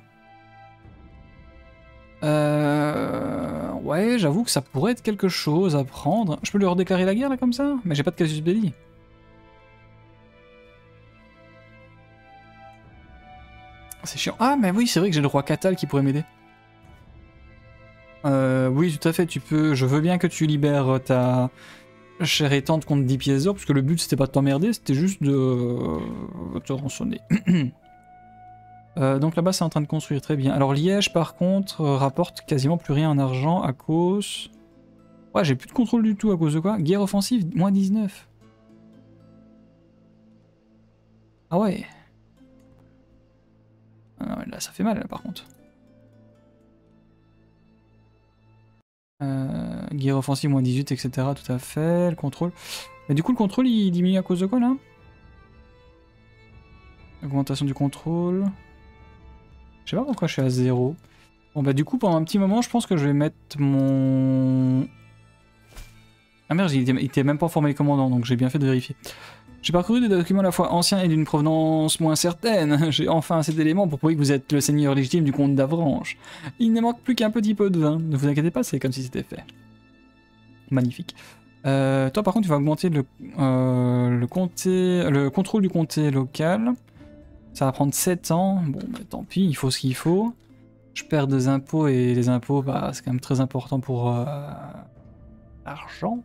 Euh, ouais, j'avoue que ça pourrait être quelque chose à prendre. Je peux leur déclarer la guerre là comme ça? Mais j'ai pas de casus belli. C'est chiant. Ah, mais oui, c'est vrai que j'ai le roi Catal qui pourrait m'aider. Euh, oui, tout à fait, tu peux. Je veux bien que tu libères ta chère étante contre 10 pièces d'or, parce que le but c'était pas de t'emmerder, c'était juste de euh, te rançonner. Euh, donc là-bas, c'est en train de construire très bien. Alors Liège, par contre, euh, rapporte quasiment plus rien en argent à cause. Ouais, j'ai plus de contrôle du tout à cause de quoi Guerre offensive, moins 19. Ah ouais. Ah là, ça fait mal, là, par contre. Euh, guerre offensive, moins 18, etc. Tout à fait. Le contrôle. Mais du coup, le contrôle, il diminue à cause de quoi, là? Augmentation du contrôle. Je sais pas pourquoi je suis à 0. Bon, bah, du coup, pendant un petit moment, je pense que je vais mettre mon. Ah merde, il était, même pas formé commandant, donc j'ai bien fait de vérifier. J'ai parcouru des documents à la fois anciens et d'une provenance moins certaine. J'ai enfin assez d'éléments pour prouver que vous êtes le seigneur légitime du comte d'Avranches. Il ne manque plus qu'un petit peu de vin. Ne vous inquiétez pas, c'est comme si c'était fait. Magnifique. Euh, toi, par contre, tu vas augmenter le, euh, le, comté, le contrôle du comté local. Ça va prendre 7 ans. Bon, bah, tant pis, il faut ce qu'il faut. Je perds des impôts et les impôts, bah, c'est quand même très important pour euh, l'argent.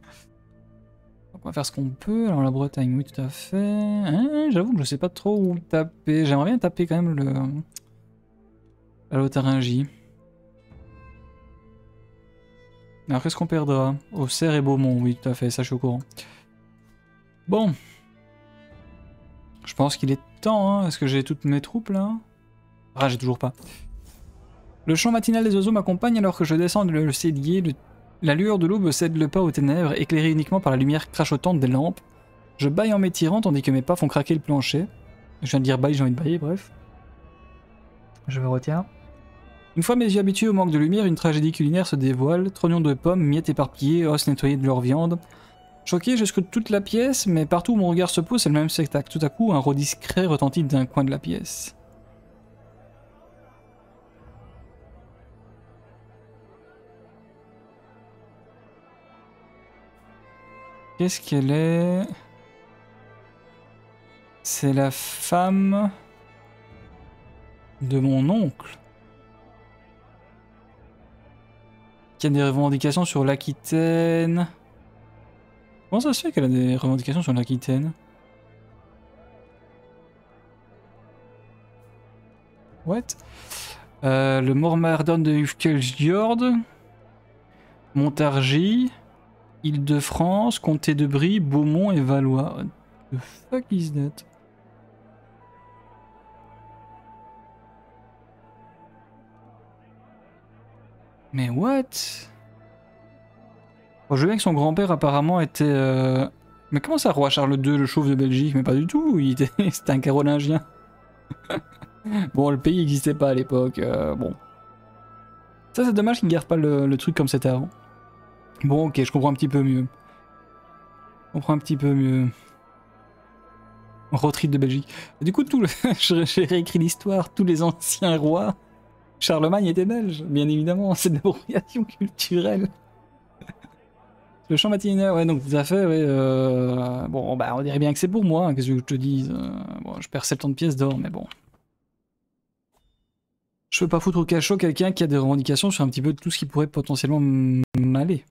On va faire ce qu'on peut. Alors la Bretagne, oui, tout à fait. Hein, J'avoue que je sais pas trop où taper. J'aimerais bien taper quand même le la Lotharingie. Alors qu'est-ce qu'on perdra? Auxerre et Beaumont, oui, tout à fait, ça je suis au courant. Bon. Je pense qu'il est temps, hein. Est-ce que j'ai toutes mes troupes là? Ah, j'ai toujours pas. Le chant matinal des oiseaux m'accompagne alors que je descends le. Le- La lueur de l'aube cède le pas aux ténèbres, éclairée uniquement par la lumière crachotante des lampes. Je baille en m'étirant tandis que mes pas font craquer le plancher. Je viens de dire baille, j'ai envie de bailler, bref. Je me retiens. Une fois mes yeux habitués au manque de lumière, une tragédie culinaire se dévoile. Trognons de pommes, miettes éparpillées, os nettoyés de leur viande. Choqué, je scrute toute la pièce, mais partout où mon regard se pose, c'est le même spectacle. Tout à coup, un rot discret retentit d'un coin de la pièce. Qu'est-ce qu'elle est? C'est la femme de mon oncle. Qui a des revendications sur l'Aquitaine. Comment ça se fait qu'elle a des revendications sur l'Aquitaine? What? Euh, Le Mormardon de Ufkelgjord. Montargis. Île-de-France, Comté de Brie, Beaumont et Valois. What the fuck is that? Mais what? Bon, je veux bien que son grand-père apparemment était euh, Mais comment ça, roi Charles II, le chauve de Belgique? Mais pas du tout, il était... un carolingien. bon, le pays n'existait pas à l'époque, euh, bon. Ça, c'est dommage qu'il ne garde pas le truc comme c'était avant. Bon, ok, je comprends un petit peu mieux. Je comprends un petit peu mieux. Retreat de Belgique. Du coup, tout j'ai réécrit l'histoire, tous les anciens rois. Charlemagne était belge, bien évidemment, c'est de l'appropriation culturelle. Le champ matinal, ouais, donc tout à fait, ouais, euh... Bon, bah, on dirait bien que c'est pour moi, hein, qu'est-ce que je te dise. Euh, je perds 70 pièces d'or, mais bon. Je peux pas foutre au cachot quelqu'un qui a des revendications sur un petit peu tout ce qui pourrait potentiellement m'aller.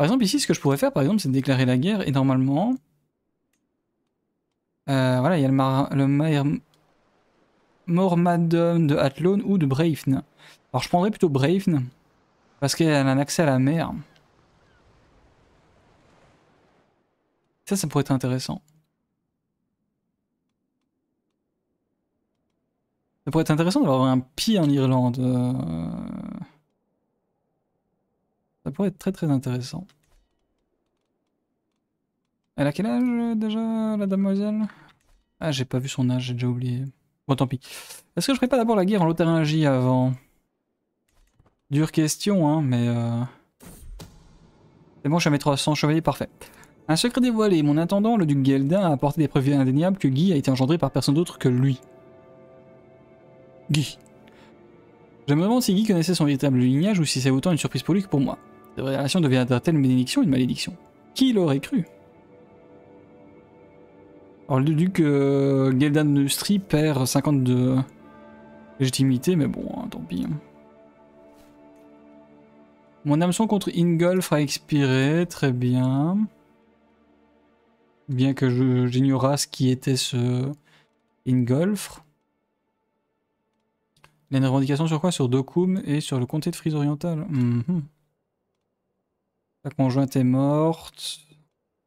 Par exemple, ici, ce que je pourrais faire, par exemple, c'est déclarer la guerre, et normalement... Euh, voilà, il y a le, mar le Mormadom de Athlone ou de Bravn. Alors je prendrais plutôt Bravn, parce qu'elle a un accès à la mer. Ça, ça pourrait être intéressant. Ça pourrait être intéressant d'avoir un pied en Irlande. Euh. Ça pourrait être très très intéressant. Elle a quel âge déjà, la demoiselle? Ah, j'ai pas vu son âge, j'ai déjà oublié. Bon, tant pis. Est-ce que je ferais pas d'abord la guerre en Lotharingie avant? Dure question, hein, mais... Euh... C'est bon, je suis à mes 300 chevaliers, parfait. Un secret dévoilé. Mon intendant, le duc Geldin, a apporté des preuves indéniables que Guy a été engendré par personne d'autre que lui. Guy. Je me demande si Guy connaissait son véritable lignage ou si c'est autant une surprise pour lui que pour moi. Cette relation deviendra-t-elle une bénédiction ou une malédiction Qui l'aurait cru Alors le duc euh, Geldan Nustri perd 50 de légitimité, mais bon, hein, tant pis. Hein. Mon hameçon contre Ingolf a expiré, très bien. Bien que j'ignorasse qui était ce Ingolf. Il y a une revendication sur quoi? Sur Dokum et sur le comté de Frise orientale. Mhm. Sa conjointe est morte.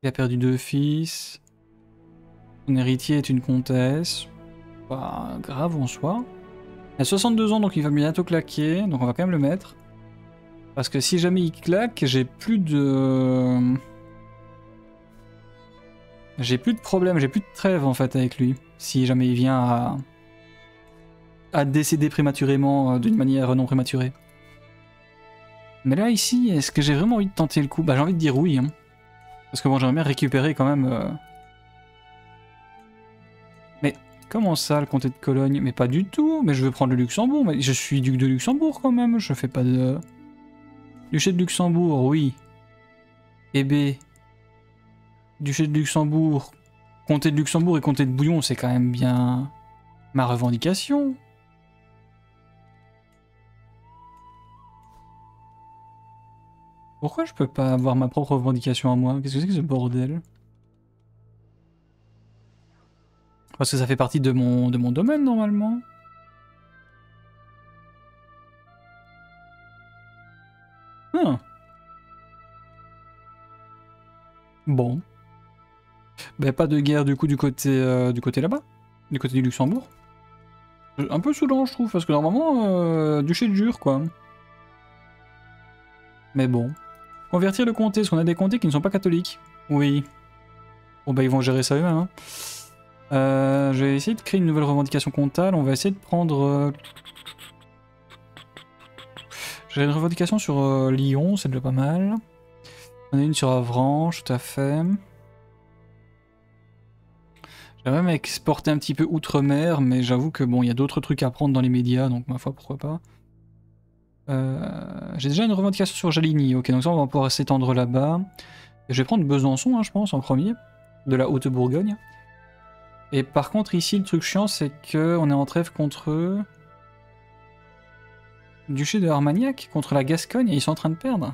Il a perdu deux fils. Son héritier est une comtesse. Pas grave en soi. Il a 62 ans donc il va bientôt claquer. Donc on va quand même le mettre. Parce que si jamais il claque, j'ai plus de... J'ai plus de problème, j'ai plus de trêve en fait avec lui. Si jamais il vient à, à décéder prématurément euh, d'une manière non prématurée. Mais là ici, est-ce que j'ai vraiment envie de tenter le coup? Bah j'ai envie de dire oui. Hein. Parce que bon, j'aimerais bien récupérer quand même... Euh. Mais comment ça, le comté de Cologne? Mais pas du tout, mais je veux prendre le Luxembourg. Mais je suis duc de Luxembourg quand même, je fais pas de... Duché de Luxembourg, oui. Eh B. Duché de Luxembourg, comté de Luxembourg et comté de Bouillon, c'est quand même bien ma revendication. Pourquoi je peux pas avoir ma propre revendication à moi? Qu'est-ce que c'est que ce bordel? Parce que ça fait partie de mon, de mon domaine normalement. Ah. Bon. Ben, pas de guerre du coup du côté, euh, du côté là-bas, du côté du Luxembourg. Un peu saoulant je trouve, parce que normalement, euh, duché de jure quoi. Mais bon. Convertir le comté, parce qu'on a des comtés qui ne sont pas catholiques. Oui. Bon bah ils vont gérer ça eux-mêmes. Hein. Euh, je vais essayer de créer une nouvelle revendication comptable. On va essayer de prendre... J'ai une revendication sur Lyon, c'est déjà pas mal. On a une sur Avranches, tout à fait. J'aimerais même exporter un petit peu outre-mer, mais j'avoue que bon, il y a d'autres trucs à prendre dans les médias, donc ma foi, pourquoi pas. Euh, j'ai déjà une revendication sur Jaligny, ok, donc ça on va pouvoir s'étendre là-bas. Je vais prendre Besançon, hein, je pense, en premier, de la Haute-Bourgogne. Et par contre, ici, le truc chiant, c'est qu'on est en trêve contre... Duché de Armagnac, contre la Gascogne, et ils sont en train de perdre.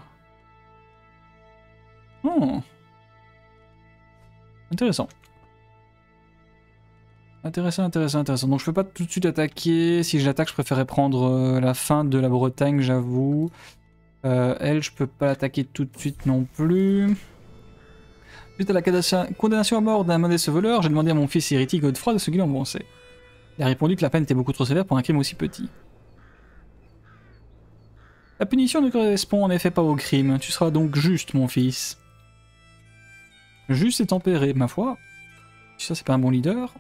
Oh. Intéressant. Intéressant, intéressant, intéressant. Donc je peux pas tout de suite attaquer. Si j'attaque, je préférerais prendre euh, la fin de la Bretagne, j'avoue. Euh, elle, je peux pas l'attaquer tout de suite non plus. Suite à la condamnation à mort d'un modeste voleur, j'ai demandé à mon fils héritier Godefroy de ce qu'il en pensait. Il a répondu que la peine était beaucoup trop sévère pour un crime aussi petit. La punition ne correspond en effet pas au crime. Tu seras donc juste, mon fils. Juste et tempéré, ma foi. Ça, c'est pas un bon leader.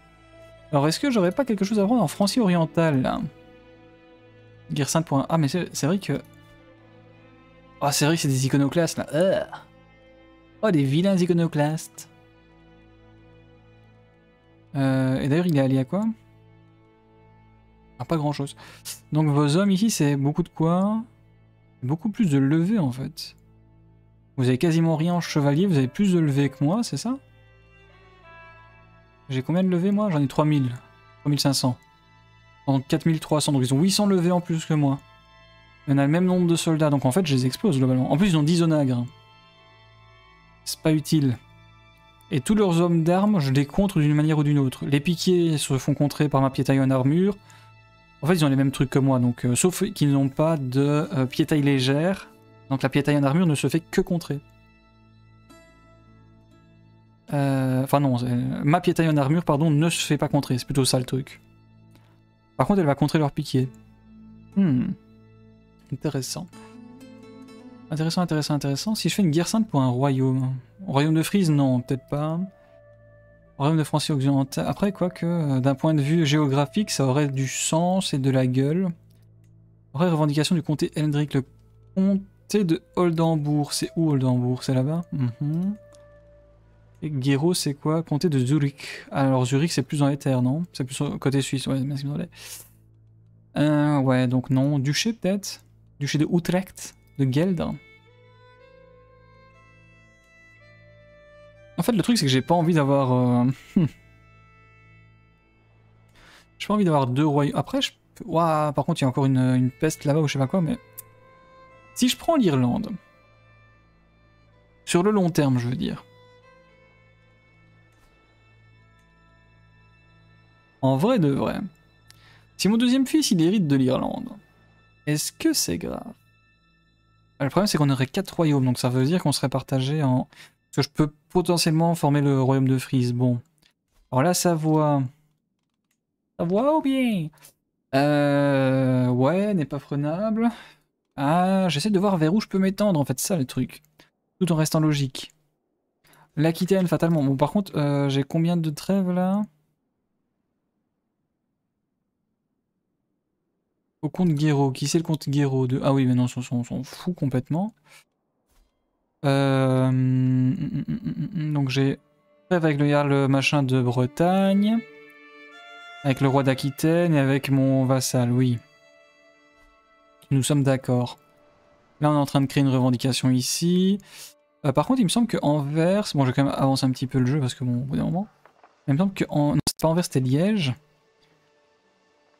Alors, est-ce que j'aurais pas quelque chose à prendre en Francie oriental là? Guerre sainte pour un... Ah, mais c'est vrai que... Ah, c'est vrai que c'est des iconoclastes là. Oh, des vilains iconoclastes. Euh, et d'ailleurs, il est allié à quoi? Ah, Pas grand chose. Donc, vos hommes ici, c'est beaucoup de quoi? Beaucoup plus de levée en fait. Vous avez quasiment rien en chevalier, vous avez plus de levée que moi, c'est ça? J'ai combien de levées moi? J'en ai 3000. 3500. Donc 4300, donc ils ont 800 levées en plus que moi. Il y a le même nombre de soldats, donc en fait je les explose globalement. En plus ils ont 10 onagres. C'est pas utile. Et tous leurs hommes d'armes, je les contre d'une manière ou d'une autre. Les piquiers se font contrer par ma piétaille en armure. En fait, ils ont les mêmes trucs que moi, donc euh, sauf qu'ils n'ont pas de euh, piétaille légère. Donc la piétaille en armure ne se fait que contrer. Euh, enfin non, ma piétaille en armure, pardon, ne se fait pas contrer, c'est plutôt ça le truc. Par contre, elle va contrer leur piquier. Hmm. Intéressant. Intéressant, intéressant, intéressant. Si je fais une guerre sainte pour un royaume. Royaume de Frise, non, peut-être pas. Royaume de Francie occidentale. Après, quoique, euh, d'un point de vue géographique, ça aurait du sens et de la gueule. Après, revendication du comté Hendrik. Le comté de Oldenbourg. C'est où Oldenbourg? C'est là-bas? Mhm. Et c'est quoi? Comté de Zurich. Alors, Zurich, c'est plus dans les terres, non? C'est plus côté suisse, ouais, merci euh, Ouais, donc non. Duché, peut-être? Duché de Utrecht De Geld En fait, le truc, c'est que j'ai pas envie d'avoir... Euh... Hmm. j'ai pas envie d'avoir deux royaumes. Après, je... Ouah, par contre, il y a encore une, peste là-bas ou je sais pas quoi, mais... Si je prends l'Irlande... Sur le long terme, je veux dire. En vrai de vrai. Si mon deuxième fils, il hérite de l'Irlande, est-ce que c'est grave? Le problème, c'est qu'on aurait quatre royaumes, donc ça veut dire qu'on serait partagé en... Parce que je peux potentiellement former le royaume de Frise. Bon. Alors là, Savoie. Savoie ou bien? Euh, Ouais, n'est pas prenable. Ah, j'essaie de voir vers où je peux m'étendre, en fait, ça le truc. Tout en restant logique. L'Aquitaine, fatalement. Bon, par contre, euh, j'ai combien de trêves là? Au compte Guéraud. Qui c'est le compte Guéraud de... Ah oui, mais non, on s'en fout complètement. Euh, mm, mm, mm, donc j'ai avec le machin de Bretagne, avec le roi d'Aquitaine et avec mon vassal, oui. Nous sommes d'accord. Là on est en train de créer une revendication ici. Euh, par contre il me semble que Anvers, bon je vais quand même avancer un petit peu le jeu parce que bon au bout d'un moment. Il me semble que en... non c'est pas Anvers c'était Liège.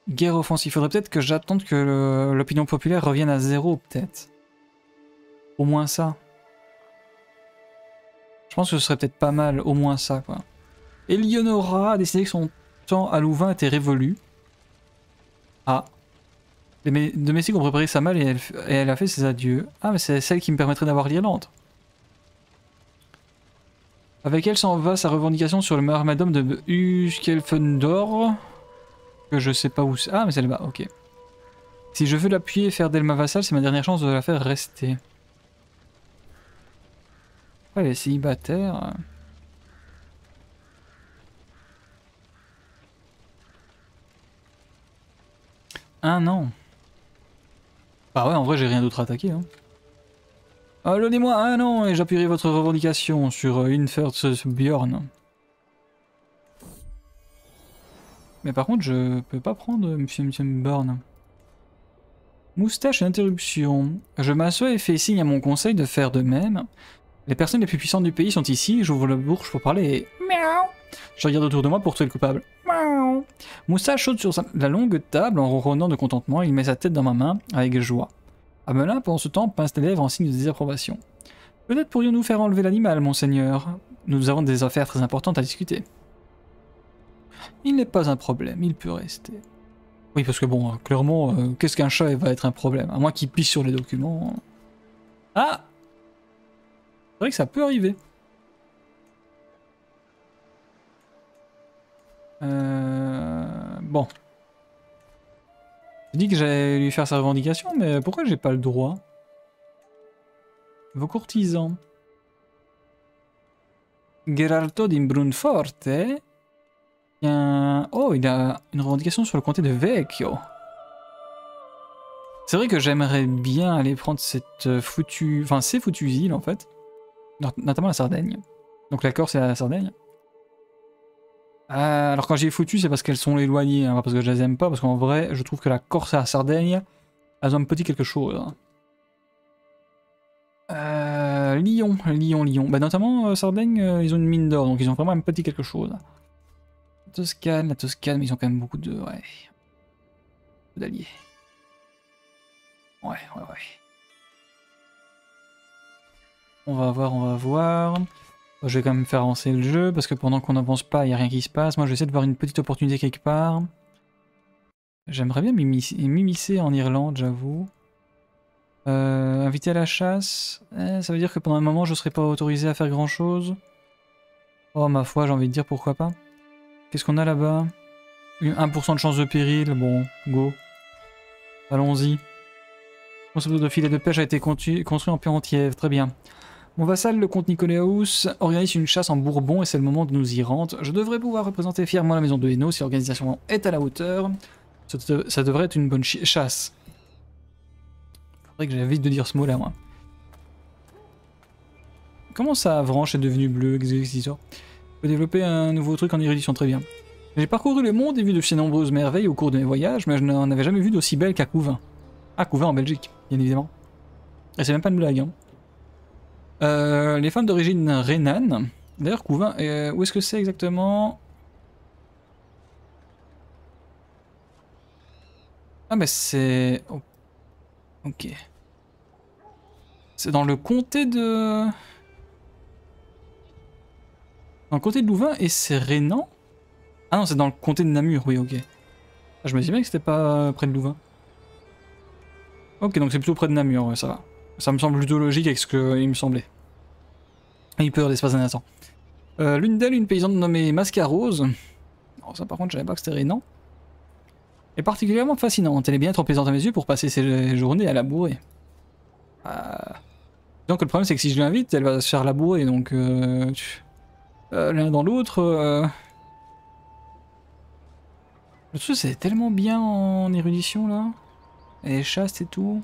Guerre offensive, il faudrait peut-être que j'attende que l'opinion populaire revienne à zéro peut-être. Au moins ça. Je pense que ce serait peut-être pas mal, au moins ça, quoi. Eleonora a décidé que son temps à Louvain était révolu. Ah. Les domestiques ont préparé sa malle et elle, a fait ses adieux. Ah, mais c'est celle qui me permettrait d'avoir l'Irlande. Avec elle s'en va sa revendication sur le marmadom de Uskelfendor. Que je sais pas où c'est. Ah, mais c'est là-bas, ok. Si je veux l'appuyer et faire d'elle ma vassale, c'est ma dernière chance de la faire rester. Ouais, les célibataires. Un an. Bah ouais, en vrai, j'ai rien d'autre à attaquer. Hein. Donnez-moi un an et j'appuierai votre revendication sur euh, Bjorn. Mais par contre, je peux pas prendre Monsieur, Monsieur Burn. Moustache interruption. Je m'assois et fais signe à mon conseil de faire de même. Les personnes les plus puissantes du pays sont ici, j'ouvre la bouche pour parler et... Miaou Je regarde autour de moi pour trouver le coupable. Miaou Moussa saute sur la longue table en ronronnant de contentement, il met sa tête dans ma main avec joie. Amelin, pendant ce temps, pince les lèvres en signe de désapprobation. Peut-être pourrions-nous faire enlever l'animal, monseigneur. Nous avons des affaires très importantes à discuter. Il n'est pas un problème, il peut rester. Oui, parce que bon, clairement, euh, qu'est-ce qu'un chat va être un problème? À moins qu'il pisse sur les documents. Ah c'est vrai que ça peut arriver. Euh... Bon. Je dis que j'allais lui faire sa revendication, mais pourquoi j'ai pas le droit? Vos courtisans. Geraldo Oh, il a une revendication sur le comté de Vecchio. C'est vrai que j'aimerais bien aller prendre cette foutue... Enfin, ces foutues îles, en fait. Notamment la Sardaigne. Donc la Corse et la Sardaigne. Euh, alors quand j'ai foutu, c'est parce qu'elles sont éloignées, hein, parce que je les aime pas, parce qu'en vrai, je trouve que la Corse et la Sardaigne, elles ont un petit quelque chose. Euh, Lyon, Lyon, Lyon. Bah, notamment, euh, Sardaigne, euh, ils ont une mine d'or, donc ils ont vraiment un petit quelque chose. Toscane, la Toscane, mais ils ont quand même beaucoup de... Ouais. d'alliés. Ouais, ouais, ouais. On va voir, on va voir. Je vais quand même faire avancer le jeu, parce que pendant qu'on n'avance pas, il n'y a rien qui se passe. Moi, j'essaie de voir une petite opportunité quelque part. J'aimerais bien m'immiscer en Irlande, j'avoue. Euh, inviter à la chasse, eh, ça veut dire que pendant un moment, je ne serai pas autorisé à faire grand-chose. Oh, ma foi, j'ai envie de dire pourquoi pas. Qu'est-ce qu'on a là-bas? 1% de chance de péril, bon, go. Allons-y. Concept de filet de pêche a été construit en Pientièvre, très bien. Mon vassal, le comte Nicolaus, organise une chasse en Bourbon et c'est le moment de nous y rendre. Je devrais pouvoir représenter fièrement la maison de Hainaut si l'organisation est à la hauteur. Ça, devrait être une bonne chasse. Faudrait que j'évite de dire ce mot-là, moi. Comment ça, Avranche est devenu bleu, Exorcisor Je développer un nouveau truc en érudition, très bien. J'ai parcouru le monde et vu de ces nombreuses merveilles au cours de mes voyages, mais je n'en avais jamais vu d'aussi belle qu'à Couvin. Ah, Couvin en Belgique, bien évidemment. Et c'est même pas une blague, hein. Euh, les femmes d'origine rhénane. D'ailleurs, Couvin, euh, où est-ce que c'est exactement? Ah, mais c'est... Ok. C'est dans le comté de... Dans le comté de Louvain et c'est Rénan Ah non, c'est dans le comté de Namur, oui, ok. Ah, je me disais bien que c'était pas près de Louvain. Ok, donc c'est plutôt près de Namur, ouais, ça va. Ça me semble plutôt logique avec ce qu'il me semblait. Il peur l'espace d'un instant. Euh, L'une d'elles, une paysanne nommée Mascarose. Oh, ça par contre, je savais pas que c'était Rénan. Est particulièrement fascinante. Elle est bien trop plaisante à mes yeux pour passer ses journées à labourer. Euh... Donc le problème c'est que si je l'invite, elle va se faire labourer, donc... Euh... euh l'un dans l'autre... Euh... Le c'est tellement bien en érudition là. Elle est chaste et tout.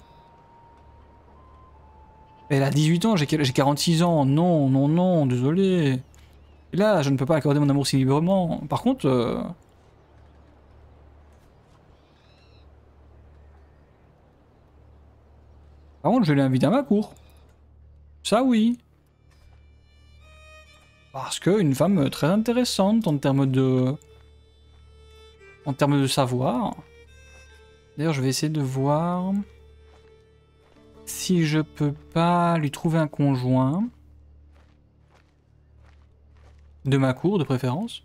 Elle a 18 ans, j'ai 46 ans. Non, non, non, désolé. Et là, je ne peux pas accorder mon amour si librement. Par contre... Euh, par contre, je l'ai invité à ma cour. Ça, oui. Parce qu'une femme très intéressante en termes de... En termes de savoir. D'ailleurs, je vais essayer de voir si je peux pas lui trouver un conjoint, de ma cour de préférence.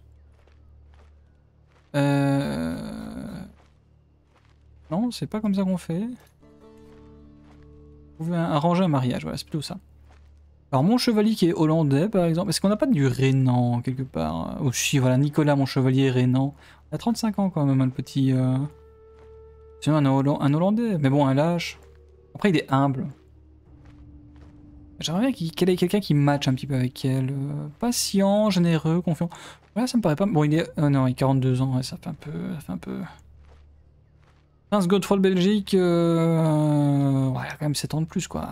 Euh... Non, c'est pas comme ça qu'on fait. Arranger un mariage, voilà, c'est plutôt ça. Alors mon chevalier qui est hollandais par exemple, est-ce qu'on n'a pas du Rénan quelque part? Oh si, voilà, Nicolas mon chevalier Rénan. Il a 35 ans quand même, le petit... Euh... C'est un, un hollandais, mais bon, un lâche. Après, il est humble. J'aimerais bien qu'il ait quelqu'un qui match un petit peu avec elle. Euh, patient, généreux, confiant. Ouais, ça me paraît pas... Bon, il est... Oh non, il a 42 ans, ça fait un peu... Ça fait un peu... Prince Godefroy de Belgique... Euh... Ouais, il a quand même 7 ans de plus, quoi.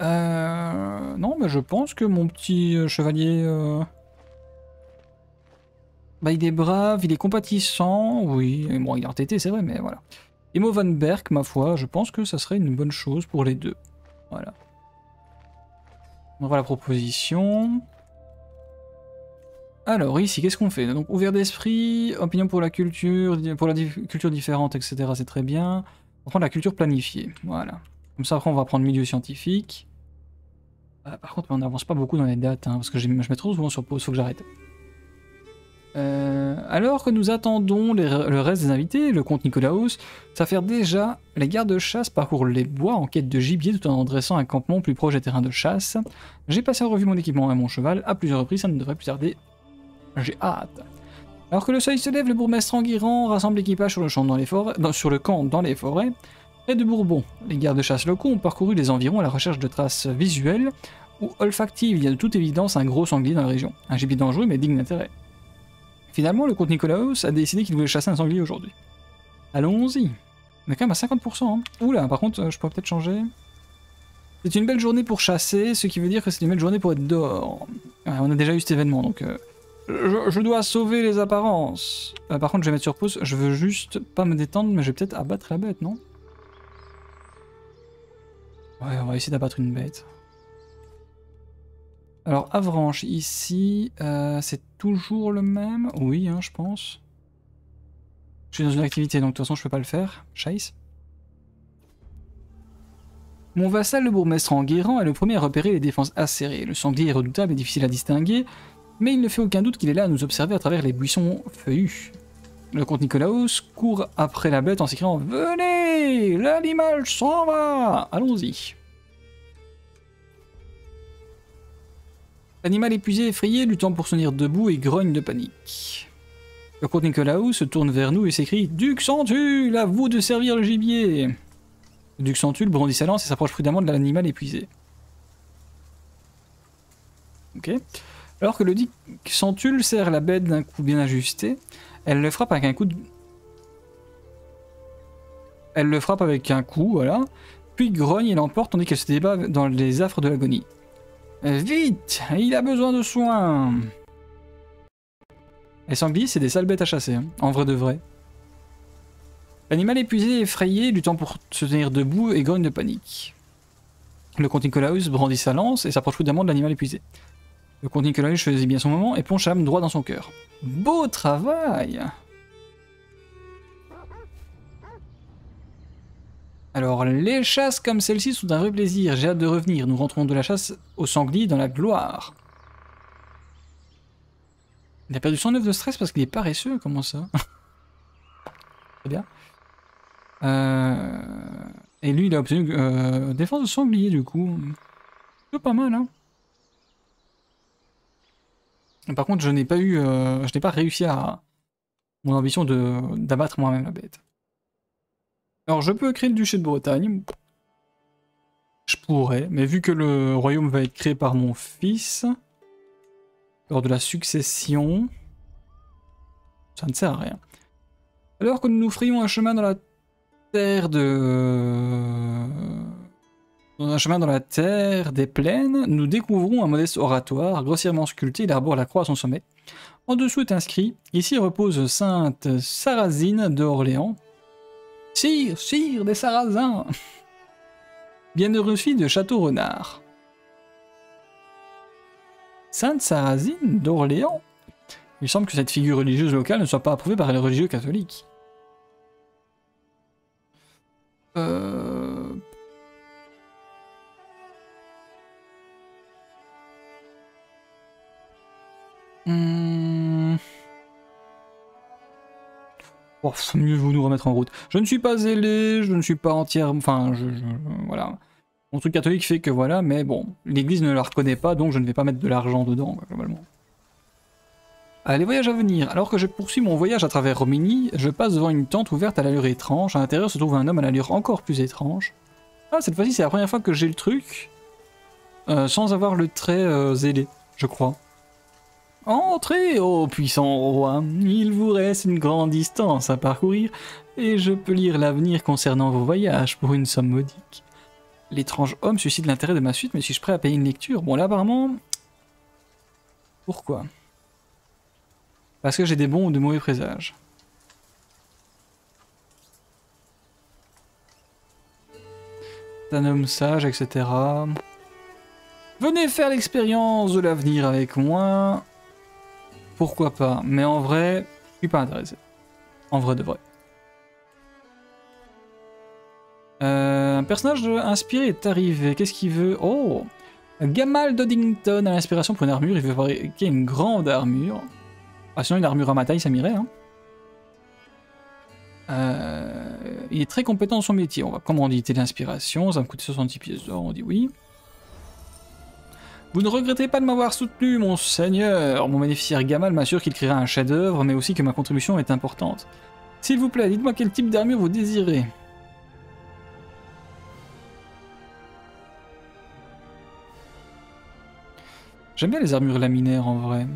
Euh... Non, mais je pense que mon petit euh, chevalier... Euh, bah, il est brave, il est compatissant, oui. Bon, il est entêté, c'est vrai, mais voilà. Emo Van Berg, ma foi, je pense que ça serait une bonne chose pour les deux. Voilà. On voit la proposition. Alors, ici, qu'est-ce qu'on fait? Donc, ouvert d'esprit, opinion pour la culture, pour la culture différente, etc. C'est très bien. On va prendre la culture planifiée. Voilà. Comme ça, après, on va prendre milieu scientifique. Ah, par contre, on n'avance pas beaucoup dans les dates, hein, parce que je mets trop souvent sur pause, faut que j'arrête. Euh, alors que nous attendons le reste des invités, le comte Nicolaus, ça fait déjà les gardes-chasse parcourent les bois en quête de gibier tout en dressant un campement plus proche des terrains de chasse. J'ai passé en revue mon équipement et mon cheval à plusieurs reprises, ça ne devrait plus tarder. J'ai hâte. Alors que le soleil se lève, le bourgmestre Enguerrand rassemble l'équipage sur le champ dans les forêts, sur le camp dans les forêts. Près de Bourbon, les gardes-chasse locaux ont parcouru les environs à la recherche de traces visuelles ou olfactives. Il y a de toute évidence un gros sanglier dans la région. Un gibier dangereux mais digne d'intérêt. Finalement, le comte Nicolaus a décidé qu'il voulait chasser un sanglier aujourd'hui. Allons-y. On est quand même à 50%. Hein. Oula, par contre, euh, je pourrais peut-être changer. C'est une belle journée pour chasser, ce qui veut dire que c'est une belle journée pour être dehors. on a déjà eu cet événement, donc... Euh, je, dois sauver les apparences. Euh, par contre, je vais mettre sur pause. Je veux juste pas me détendre, mais je vais peut-être abattre la bête, non? Ouais, on va essayer d'abattre une bête. Alors, Avranche, ici, euh, c'est toujours le même? Oui, hein, je pense. Je suis dans une activité, donc de toute façon, je peux pas le faire. Chase mon vassal, le bourgmestre Enguerrand, est le premier à repérer les défenses acérées. Le sanglier est redoutable et difficile à distinguer, mais il ne fait aucun doute qu'il est là à nous observer à travers les buissons feuillus. Le comte Nicolaus court après la bête en s'écriant Venez L'animal s'en va Allons-y L'animal épuisé, effrayé, luttant pour se tenir debout et grogne de panique. Le comte Nicolaus se tourne vers nous et s'écrie Duc Centule, à vous de servir le gibier Le duc Centule brandit sa lance et s'approche prudemment de l'animal épuisé. Ok. Alors que le duc Centule serre la bête d'un coup bien ajusté, elle le frappe avec un coup de... Elle le frappe avec un coup, voilà, puis grogne et l'emporte tandis qu'elle se débat dans les affres de l'agonie. Vite Il a besoin de soins Les sangliers, c'est des sales bêtes à chasser, hein, en vrai de vrai. L'animal épuisé, effrayé, du temps pour se tenir debout et grogne de panique. Le comte Nicolaus brandit sa lance et s'approche prudemment de l'animal épuisé. Le comte Nicolas choisit bien son moment et plonge l'âme droit dans son cœur. Beau travail Alors, les chasses comme celle-ci sont un vrai plaisir. J'ai hâte de revenir. Nous rentrons de la chasse au sanglier dans la gloire. Il a perdu 109 de stress parce qu'il est paresseux. Comment ça Très bien. Euh, et lui, il a obtenu euh, défense de sanglier, du coup. C'est pas mal, hein par contre, je n'ai pas eu, euh, je n'ai pas réussi à mon ambition d'abattre moi-même la bête. Alors, je peux créer le duché de Bretagne. Je pourrais, mais vu que le royaume va être créé par mon fils, lors de la succession, ça ne sert à rien. Alors que nous ferions un chemin dans la terre de dans un chemin dans la terre des plaines, nous découvrons un modeste oratoire, grossièrement sculpté, il arbore la croix à son sommet. En dessous est inscrit Ici repose Sainte Sarrazine de Orléans. Sire, sire des Sarrasins Bienheureuse fille de Château Renard. Sainte Sarrazine d'Orléans Il semble que cette figure religieuse locale ne soit pas approuvée par les religieux catholiques. Euh... Hmm. Oh, mieux vous nous remettre en route. Je ne suis pas zélé, je ne suis pas entière... Enfin, voilà. Mon truc catholique fait que voilà, mais bon, l'église ne la reconnaît pas, donc je ne vais pas mettre de l'argent dedans, globalement. les voyages à venir. Alors que je poursuis mon voyage à travers Romigny, je passe devant une tente ouverte à l'allure étrange. À l'intérieur se trouve un homme à l'allure encore plus étrange. Ah, cette fois-ci, c'est la première fois que j'ai le truc euh, sans avoir le trait euh, zélé, je crois. Entrez, ô puissant roi, il vous reste une grande distance à parcourir, et je peux lire l'avenir concernant vos voyages pour une somme modique. L'étrange homme suscite l'intérêt de ma suite, mais suis-je prêt à payer une lecture? Bon là apparemment... Pourquoi? Parce que j'ai des bons ou de mauvais présages. un homme sage, etc. Venez faire l'expérience de l'avenir avec moi pourquoi pas. Mais en vrai, je suis pas intéressé. En vrai de vrai. Euh, un personnage inspiré est arrivé. Qu'est-ce qu'il veut? Oh Gamal Doddington a l'inspiration pour une armure. Il veut fabriquer une grande armure. Ah, sinon, une armure à ma taille, ça m'irait. Hein. Euh, il est très compétent dans son métier. On va commanditer l'inspiration. Ça me coûte 66 pièces d'or. On dit oui. Vous ne regrettez pas de m'avoir soutenu, mon seigneur Mon bénéficiaire Gamal m'assure qu'il créera un chef-d'œuvre, mais aussi que ma contribution est importante. S'il vous plaît, dites-moi quel type d'armure vous désirez. J'aime bien les armures laminaires en vrai.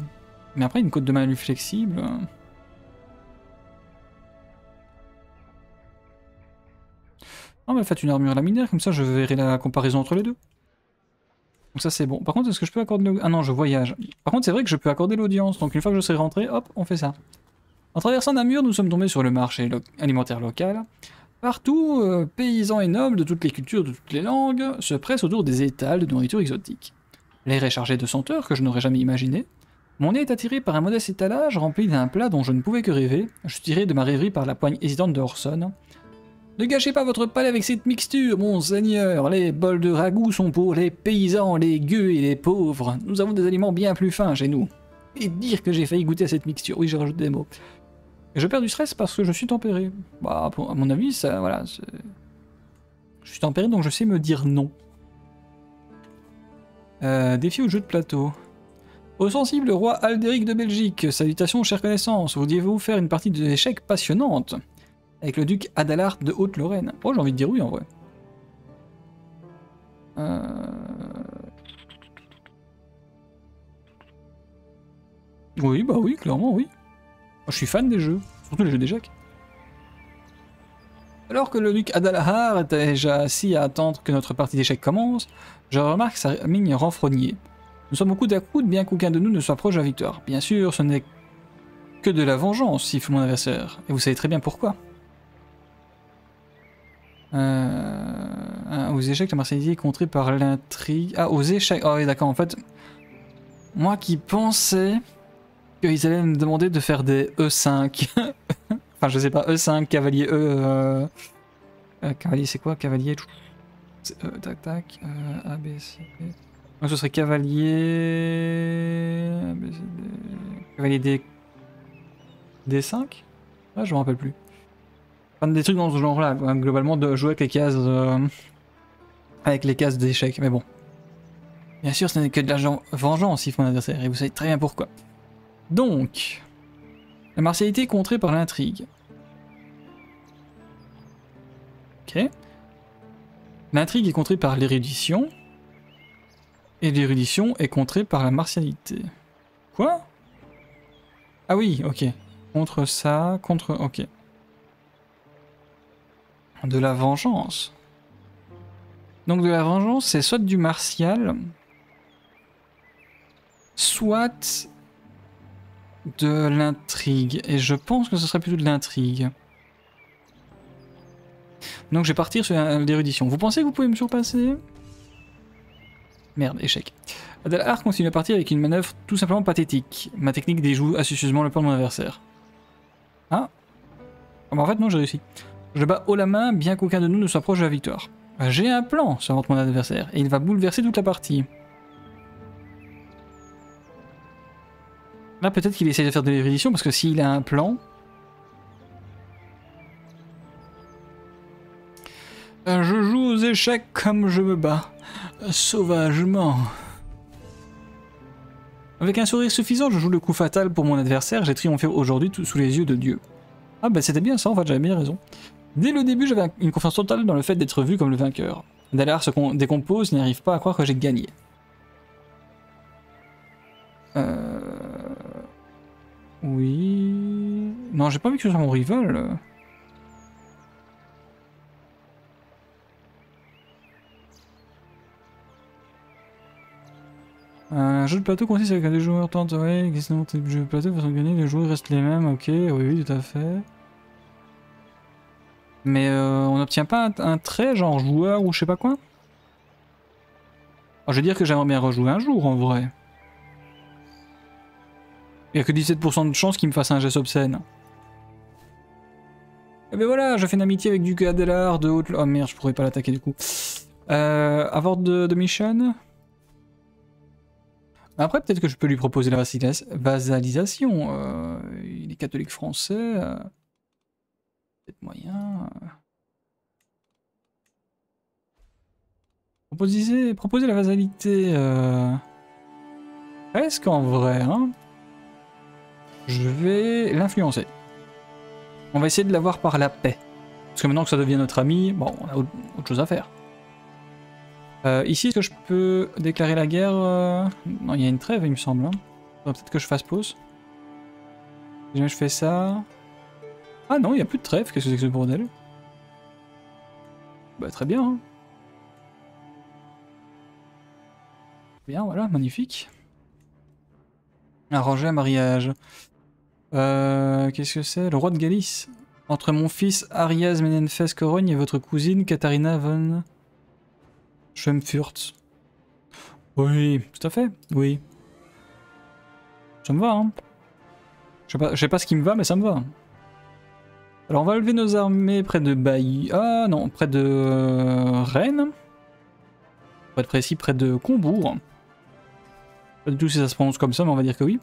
Mais après, une côte de main flexible... Non mais faites une armure laminaire, comme ça je verrai la comparaison entre les deux. Donc ça c'est bon. Par contre, est-ce que je peux accorder... le- Ah non, je voyage. Par contre, c'est vrai que je peux accorder l'audience. Donc une fois que je serai rentré, hop, on fait ça. En traversant Namur, nous sommes tombés sur le marché alimentaire local. Partout, euh, paysans et nobles de toutes les cultures, de toutes les langues, se pressent autour des étals de nourriture exotique. L'air est chargé de senteurs que je n'aurais jamais imaginées. Mon nez est attiré par un modeste étalage rempli d'un plat dont je ne pouvais que rêver. Je suis tiré de ma rêverie par la poigne hésitante de Orson. Ne gâchez pas votre palais avec cette mixture, mon seigneur. Les bols de ragoût sont pour les paysans, les gueux et les pauvres. Nous avons des aliments bien plus fins chez nous. Et dire que j'ai failli goûter à cette mixture, oui, j'ai rajouté des mots. Je perds du stress parce que je suis tempéré. Bah, à mon avis, ça, voilà. Je suis tempéré, donc je sais me dire non. Euh, défi au jeu de plateau. Au sensible roi Aldéric de Belgique, salutations, chère connaissance. Vouliez-vous faire une partie d'échecs passionnante avec le duc Adalard de Haute-Lorraine Oh, j'ai envie de dire oui en vrai. Euh... Oui, bah oui, clairement, oui. Je suis fan des jeux, surtout les jeux d'échecs. Alors que le duc Adalahar était déjà assis à attendre que notre partie d'échecs commence, je remarque sa mine renfrognée. Nous sommes au coude à coude, bien qu'aucun de nous ne soit proche de la victoire. Bien sûr, ce n'est que de la vengeance, siffle mon adversaire, et vous savez très bien pourquoi. Euh, ah, aux échecs, la martialité est contrée par l'intrigue. Ah, aux échecs. Ah oui, d'accord, en fait. Moi qui pensais qu'ils allaient me demander de faire des E5. enfin, je sais pas, E5, cavalier E. euh, euh, cavalier, c'est quoi? Cavalier. E, tac, tac. A, B, C, D. Donc ce serait cavalier. A, B, C, D. Cavalier D. D5 Ouais, je me rappelle plus. Enfin, des trucs dans ce genre-là, globalement, de jouer avec les cases. euh, avec les cases d'échecs, mais bon. Bien sûr, ce n'est que de la vengeance, il faut mon adversaire, et vous savez très bien pourquoi. Donc, la martialité est contrée par l'intrigue. Ok. L'intrigue est contrée par l'érudition. Et l'érudition est contrée par la martialité. Quoi? Ah oui, ok. Contre ça, contre... Ok. De la vengeance. Donc de la vengeance, c'est soit du martial, soit de l'intrigue. Et je pense que ce serait plutôt de l'intrigue. Donc je vais partir sur l'érudition. Vous pensez que vous pouvez me surpasser? Merde, échec. Adalhar continue à partir avec une manœuvre tout simplement pathétique. Ma technique déjoue astucieusement le plan de mon adversaire. Ah Ah bah en fait non, j'ai réussi. Je bats haut la main, bien qu'aucun de nous ne soit proche de la victoire. J'ai un plan, s'invente mon adversaire, et il va bouleverser toute la partie. Là, peut-être qu'il essaie de faire de l'érudition, parce que s'il a un plan... Je joue aux échecs comme je me bats, sauvagement. Avec un sourire suffisant, je joue le coup fatal pour mon adversaire, j'ai triomphé aujourd'hui sous les yeux de Dieu. Ah bah c'était bien ça, en fait, j'avais bien raison. Dès le début, j'avais une confiance totale dans le fait d'être vu comme le vainqueur. Dalar se décompose, n'arrive pas à croire que j'ai gagné. Euh... Oui... Non, j'ai pas envie que ce soit mon rival. Un jeu de plateau consiste avec un deux joueurs tente, ouais, existe de jeu de plateau, façon de gagner, les joueurs restent les mêmes, ok, oui, oui, tout à fait. Mais euh, on n'obtient pas un, un trait, genre joueur ou je sais pas quoi Ah, Je veux dire que j'aimerais bien rejouer un jour en vrai. Il y a que 17% de chance qu'il me fasse un geste obscène. Et ben voilà, je fais une amitié avec Duc Adelard de haute... Oh merde, je pourrais pas l'attaquer du coup. Euh, de, de mission Après, peut-être que je peux lui proposer la vassalisation. Euh, il est catholique français. euh, Moyen. euh. Proposer, proposer la vassalité. Euh... Presque en vrai, hein. Je vais l'influencer? On va essayer de l'avoir par la paix. Parce que maintenant que ça devient notre ami, bon, on a autre chose à faire. Euh, ici, est-ce que je peux déclarer la guerre euh? Non, il y a une trêve, il me semble. Hein. Peut-être que je fasse pause. Si je fais ça... Ah non, il n'y a plus de trêve, qu'est-ce que c'est que ce bordel? Bah très bien. Hein. Bien, voilà, magnifique. Arranger un mariage. Euh, Qu'est-ce que c'est? Le roi de Galice. Entre mon fils Arias Menenfes Corogne et votre cousine Katharina von Schwemfurt. Oui, tout à fait, oui. Ça me va, hein. Je sais pas, je sais pas ce qui me va, mais ça me va. Alors on va lever nos armées près de Bailly. Ah non, près de euh, Rennes. Pour être précis, près de Combourg. Pas du tout si ça se prononce comme ça, mais on va dire que oui.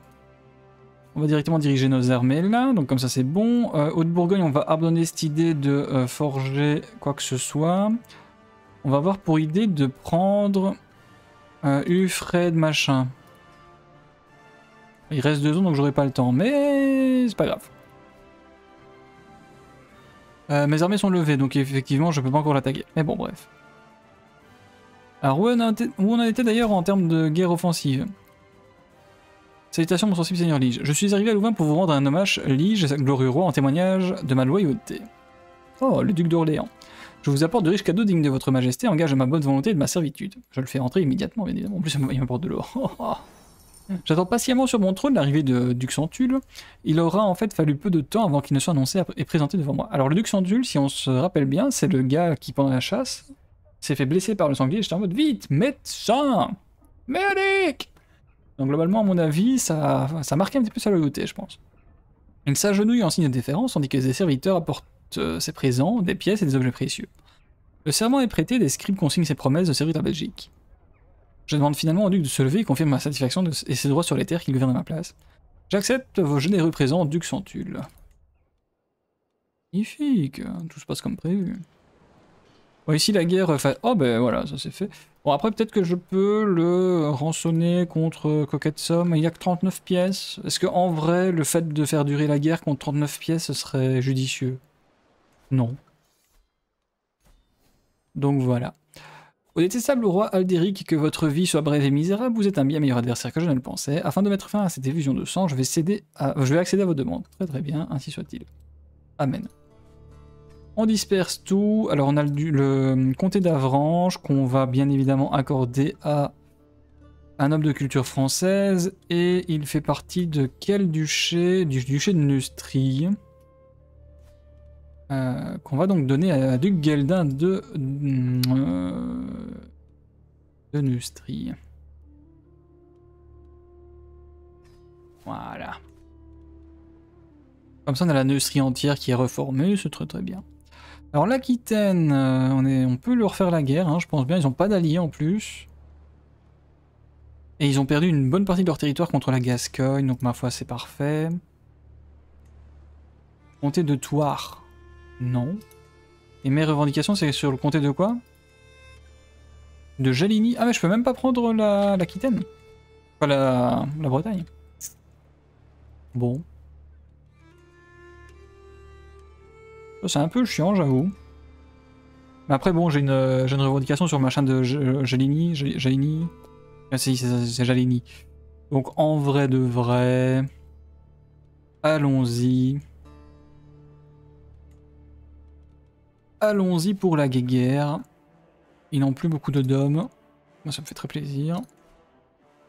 On va directement diriger nos armées là, donc comme ça c'est bon. Euh, Haute-Bourgogne, on va abandonner cette idée de euh, forger quoi que ce soit. On va avoir pour idée de prendre Ufred machin. Il reste deux zones donc j'aurai pas le temps, mais c'est pas grave. Euh, mes armées sont levées donc effectivement je peux pas encore l'attaquer. Mais bon bref. Alors où on, a, où on a été d'ailleurs en termes de guerre offensive? Salutations mon sensible seigneur Lige. Je suis arrivé à Louvain pour vous rendre un hommage Lige, glorieux roi, en témoignage de ma loyauté. Oh, le duc d'Orléans. Je vous apporte de riches cadeaux dignes de votre majesté, engage ma bonne volonté et de ma servitude. Je le fais rentrer immédiatement, bien évidemment. En plus, il m'apporte de l'or. J'attends patiemment sur mon trône l'arrivée de Duc. Il aura en fait fallu peu de temps avant qu'il ne soit annoncé et présenté devant moi. Alors le Duc si on se rappelle bien, c'est le gars qui pendant la chasse s'est fait blesser par le sanglier. J'étais en mode vite, médecin, médic. Donc globalement, à mon avis, ça, ça marqué un petit peu sa loyauté, je pense. Il s'agenouille en signe de déférence, tandis que ses serviteurs apportent euh, ses présents, des pièces et des objets précieux. Le serment est prêté, des scribes consignent ses promesses de servir la Belgique. Je demande finalement au duc de se lever et confirme ma satisfaction et ses droits sur les terres qu'il gouverne à ma place. J'accepte vos généreux présents, duc Centule. Magnifique, tout se passe comme prévu. Bon, ici la guerre... Oh ben voilà, ça c'est fait. Bon après peut-être que je peux le rançonner contre Coquette Somme. Il y a que 39 pièces. Est-ce que en vrai le fait de faire durer la guerre contre 39 pièces ce serait judicieux? Non. Donc voilà. Au roi Aldéric, que votre vie soit brève et misérable, vous êtes un bien meilleur adversaire que je ne le pensais. Afin de mettre fin à cette effusion de sang, je vais, accéder à vos demandes. Très très bien, ainsi soit-il. Amen. On disperse tout. Alors on a le, le comté d'Avranches qu'on va bien évidemment accorder à un homme de culture française. Et il fait partie de quel duché? Du duché de Neustrie. Euh, qu'on va donc donner à Duc Geldin de, euh, de Neustrie. Voilà. Comme ça, on a la Neustrie entière qui est reformée, c'est très très bien. Alors l'Aquitaine, euh, on, on peut leur faire la guerre, hein, je pense bien, ils n'ont pas d'alliés en plus. Et ils ont perdu une bonne partie de leur territoire contre la Gascogne, donc ma foi c'est parfait. Comté de Thouars. Non. Et mes revendications, c'est sur le comté de quoi? De Jalini. Ah mais je peux même pas prendre l'Aquitaine. La, enfin la, la Bretagne. Bon. C'est un peu chiant, j'avoue. Mais après, bon, j'ai une, revendication sur ma chaîne de Jalini. Jalini. Ah si, c'est Jalini. Donc en vrai de vrai... Allons-y. Allons-y pour la guéguerre. Ils n'ont plus beaucoup de dômes. Moi, ça me fait très plaisir.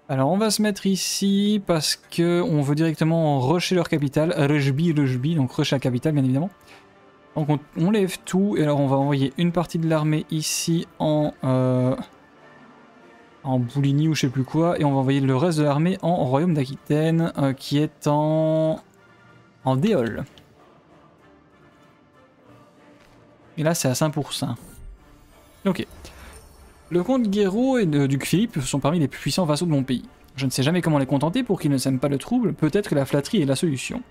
Alors, on va se mettre ici parce que on veut directement rusher leur capitale. Rujby, Rujby, donc rusher la capitale, bien évidemment. Donc, on, lève tout. Et alors, on va envoyer une partie de l'armée ici en... Euh, en Bouligny ou je sais plus quoi. Et on va envoyer le reste de l'armée en Royaume d'Aquitaine, euh, qui est en... en Déol. Et là, c'est à 5%. Ok. Le comte Guéraud et le duc Philippe sont parmi les plus puissants vassaux de mon pays. Je ne sais jamais comment les contenter pour qu'ils ne s'aiment pas le trouble, peut-être que la flatterie est la solution.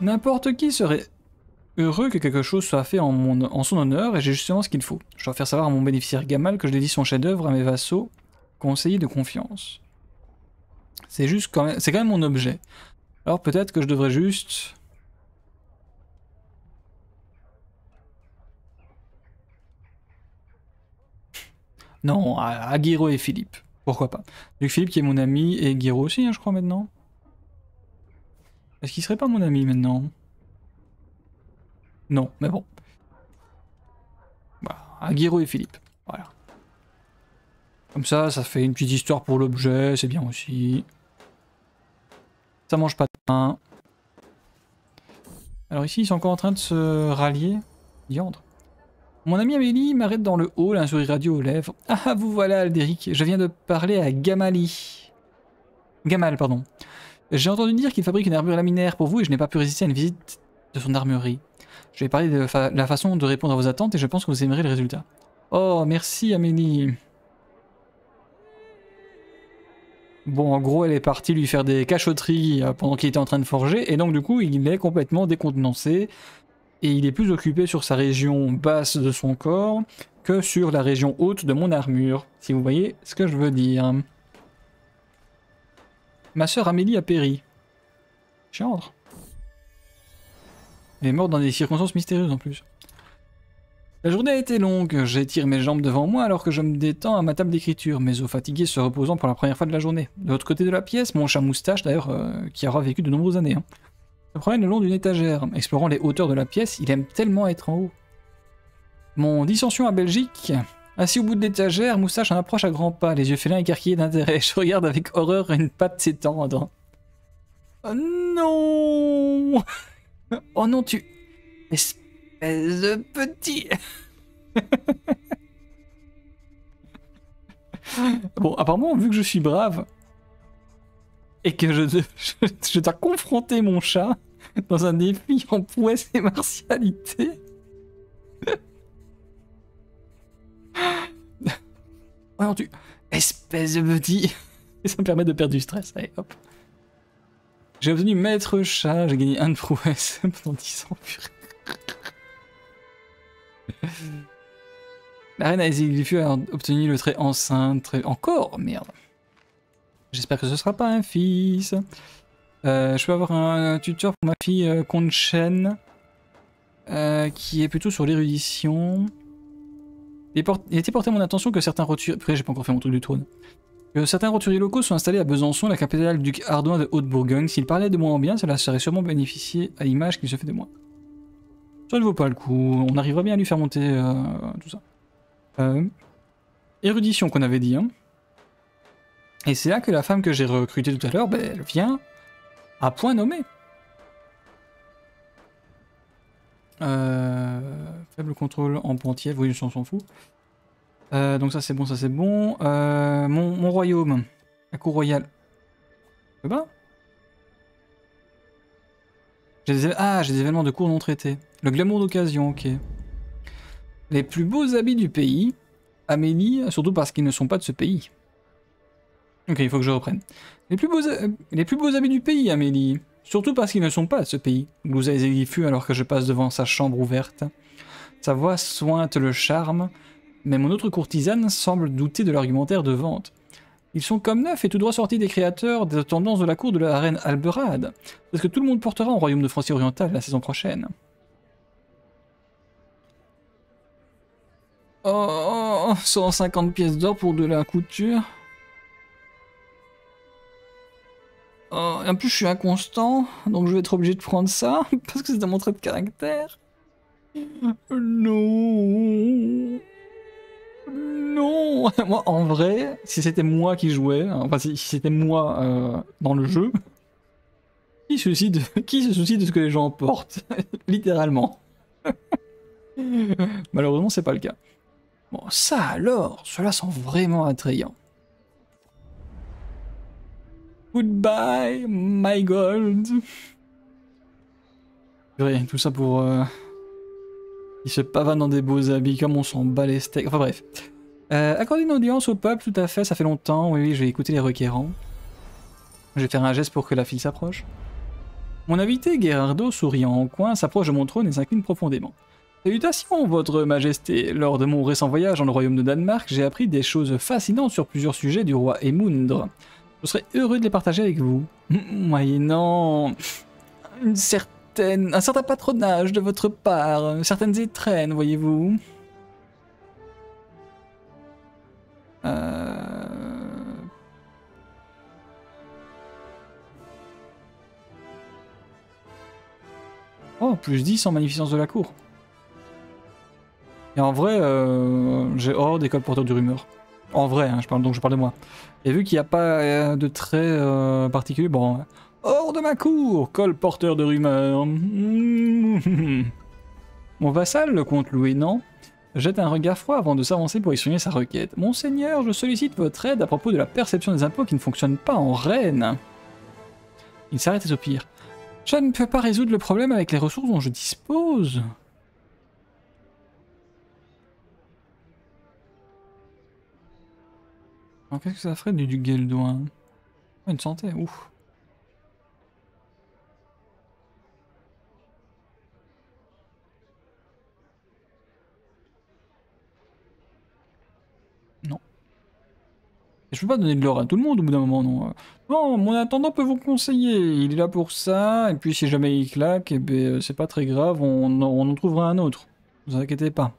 N'importe qui serait heureux que quelque chose soit fait en, mon, en son honneur, et j'ai justement ce qu'il faut. Je dois faire savoir à mon bénéficiaire Gamal que je dédie son chef-d'œuvre à mes vassaux, conseillers de confiance. C'est juste quand même, c'est quand même mon objet. Alors peut-être que je devrais juste Non, à, Guiro et Philippe. Pourquoi pas. Duc Philippe qui est mon ami et Guiro aussi, hein, je crois maintenant. Est-ce qu'il serait pas mon ami maintenant? Non, mais bon. Voilà, à Guiro et Philippe. Voilà. Comme ça, ça fait une petite histoire pour l'objet, c'est bien aussi. Ça mange pas de pain. Alors ici, ils sont encore en train de se rallier. Diandre. Mon ami Amélie m'arrête dans le hall, un sourire radio aux lèvres. Ah, vous voilà, Aldéric. Je viens de parler à Gamali. Gamal, pardon. J'ai entendu dire qu'il fabrique une armure laminaire pour vous et je n'ai pas pu résister à une visite de son armurerie. Je vais parler de la façon de répondre à vos attentes et je pense que vous aimerez le résultat. Oh, merci Amélie. Bon, en gros, elle est partie lui faire des cachotteries euh, pendant qu'il était en train de forger, et donc du coup, il est complètement décontenancé, et il est plus occupé sur sa région basse de son corps que sur la région haute de mon armure, si vous voyez ce que je veux dire. Ma sœur Amélie a péri. Chiandre. Elle est morte dans des circonstances mystérieuses en plus. La journée a été longue, j'étire mes jambes devant moi alors que je me détends à ma table d'écriture, mes os fatigués se reposant pour la première fois de la journée. De l'autre côté de la pièce, mon chat moustache d'ailleurs, euh, qui aura vécu de nombreuses années, hein, se promène le long d'une étagère. Explorant les hauteurs de la pièce, il aime tellement être en haut. Mon dissension à Belgique, assis au bout de l'étagère, moustache en approche à grands pas, les yeux félins écarquillés d'intérêt. Je regarde avec horreur une patte s'étendre. Oh non Oh non, tu... Espèce de petit... bon, apparemment, vu que je suis brave, et que je, je, je dois confronter mon chat dans un défi en prouesse et martialité... Non, tu... Espèce de petit... Et ça me permet de perdre du stress, allez hop. J'ai obtenu maître chat, j'ai gagné un de prouesse pendant 10 ans, purée. La reine a obtenu le trait enceinte, trait... encore, merde. J'espère que ce sera pas un fils. Euh, je peux avoir un tuteur pour ma fille euh, euh, qui est plutôt sur l'érudition. Il, été porté à mon attention que certains roturiers... Certains locaux sont installés à Besançon, la capitale du duc Ardouin de Haute-Bourgogne. S'ils parlaient de moi en bien, cela serait sûrement bénéficié à l'image qu'il se fait de moi. Ça ne vaut pas le coup, on arrivera bien à lui faire monter euh, tout ça. Érudition qu'on avait dit, hein. Et c'est là que la femme que j'ai recrutée tout à l'heure, ben, elle vient à point nommé. Euh, faible contrôle en pontièvre, oui, on s'en fout. Euh, donc ça c'est bon, ça c'est bon. Euh, mon, royaume, la cour royale. Pas J'ai des, ah, j'ai des événements de cours non traités. Le glamour d'occasion, ok. Les plus beaux habits du pays. Amélie, surtout parce qu'ils ne sont pas de ce pays. Ok, il faut que je reprenne. Les plus beaux, euh, les plus beaux habits du pays, Amélie. Surtout parce qu'ils ne sont pas de ce pays. Glouza fut alors que je passe devant sa chambre ouverte. Sa voix sointe le charme, mais mon autre courtisane semble douter de l'argumentaire de vente. Ils sont comme neufs et tout droit sortis des créateurs des tendances de la cour de la reine Alberade. Parce que tout le monde portera au royaume de Francie orientale la saison prochaine? Oh, 150 pièces d'or pour de la couture. Et en plus, je suis inconstant, donc je vais être obligé de prendre ça, parce que c'est mon trait de caractère. Non. Non. Moi, en vrai, si c'était moi qui jouais, hein, enfin, si, si c'était moi euh, dans le jeu, qui se, soucie de, qui se soucie de ce que les gens portent Littéralement? Malheureusement, c'est pas le cas. Bon, ça alors, cela sent vraiment attrayant. Goodbye, my gold. Purée, tout ça pour... Euh... Il se pavane dans des beaux habits comme on s'en bat les steaks. Enfin bref. Euh, accorder une audience au peuple, tout à fait, ça fait longtemps. Oui, oui, je vais écouter les requérants. Je vais faire un geste pour que la file s'approche. Mon invité, Gerardo, souriant en coin, s'approche de mon trône et s'incline profondément. Salutations, Votre Majesté. Lors de mon récent voyage dans le royaume de Danemark, j'ai appris des choses fascinantes sur plusieurs sujets du roi Emundre. Je serais heureux de les partager avec vous, moyennant une certaine, un certain patronage de votre part, euh, certaines étrennes, voyez-vous. Euh. Oh, plus 10 en magnificence de la cour. Et en vrai, euh, j'ai hors d'école porteur du rumeur. En vrai, hein, je parle donc je parle de moi. Et vu qu'il n'y a pas euh, de trait euh, particulier, bon... Hors de ma cour, colporteur de rumeurs. Mon vassal, le comte Louis, non? Jette un regard froid avant de s'avancer pour exprimer sa requête. Monseigneur, je sollicite votre aide à propos de la perception des impôts qui ne fonctionne pas en Rennes. Il s'arrête et soupire. Je ne peux pas résoudre le problème avec les ressources dont je dispose. Qu'est-ce que ça ferait du, Gueldouin Une santé, ouf. Je peux pas donner de l'or à tout le monde au bout d'un moment, non. Non, mon intendant peut vous conseiller, il est là pour ça, et puis si jamais il claque, eh ben, euh, c'est pas très grave, on, en trouvera un autre. Vous inquiétez pas.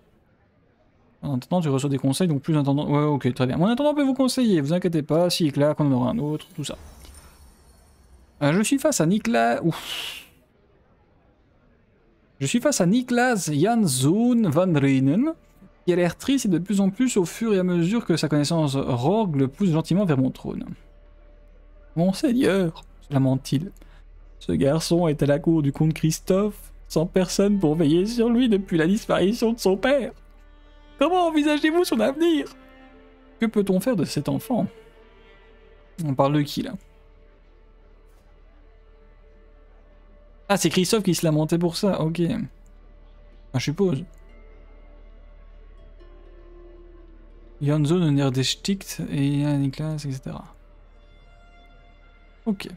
En attendant, tu reçois des conseils, donc plus intendant... Ouais, ok, très bien. Mon intendant peut vous conseiller, vous inquiétez pas, s'il claque, on en aura un autre, tout ça. Euh, je suis face à Niklas... Ouf. Je suis face à Niklas Janzoon van Reenen, qui a l'air triste et de plus en plus au fur et à mesure que sa connaissance rogue le pousse gentiment vers mon trône. Mon seigneur, lamente-t-il, ce garçon est à la cour du comte Christophe, sans personne pour veiller sur lui depuis la disparition de son père. Comment envisagez-vous son avenir? Que peut-on faire de cet enfant? On parle de qui là? Ah, c'est Christophe qui se lamentait pour ça, ok. je suppose. Janzo de Nerdesticht et Niklas, etc. Ok.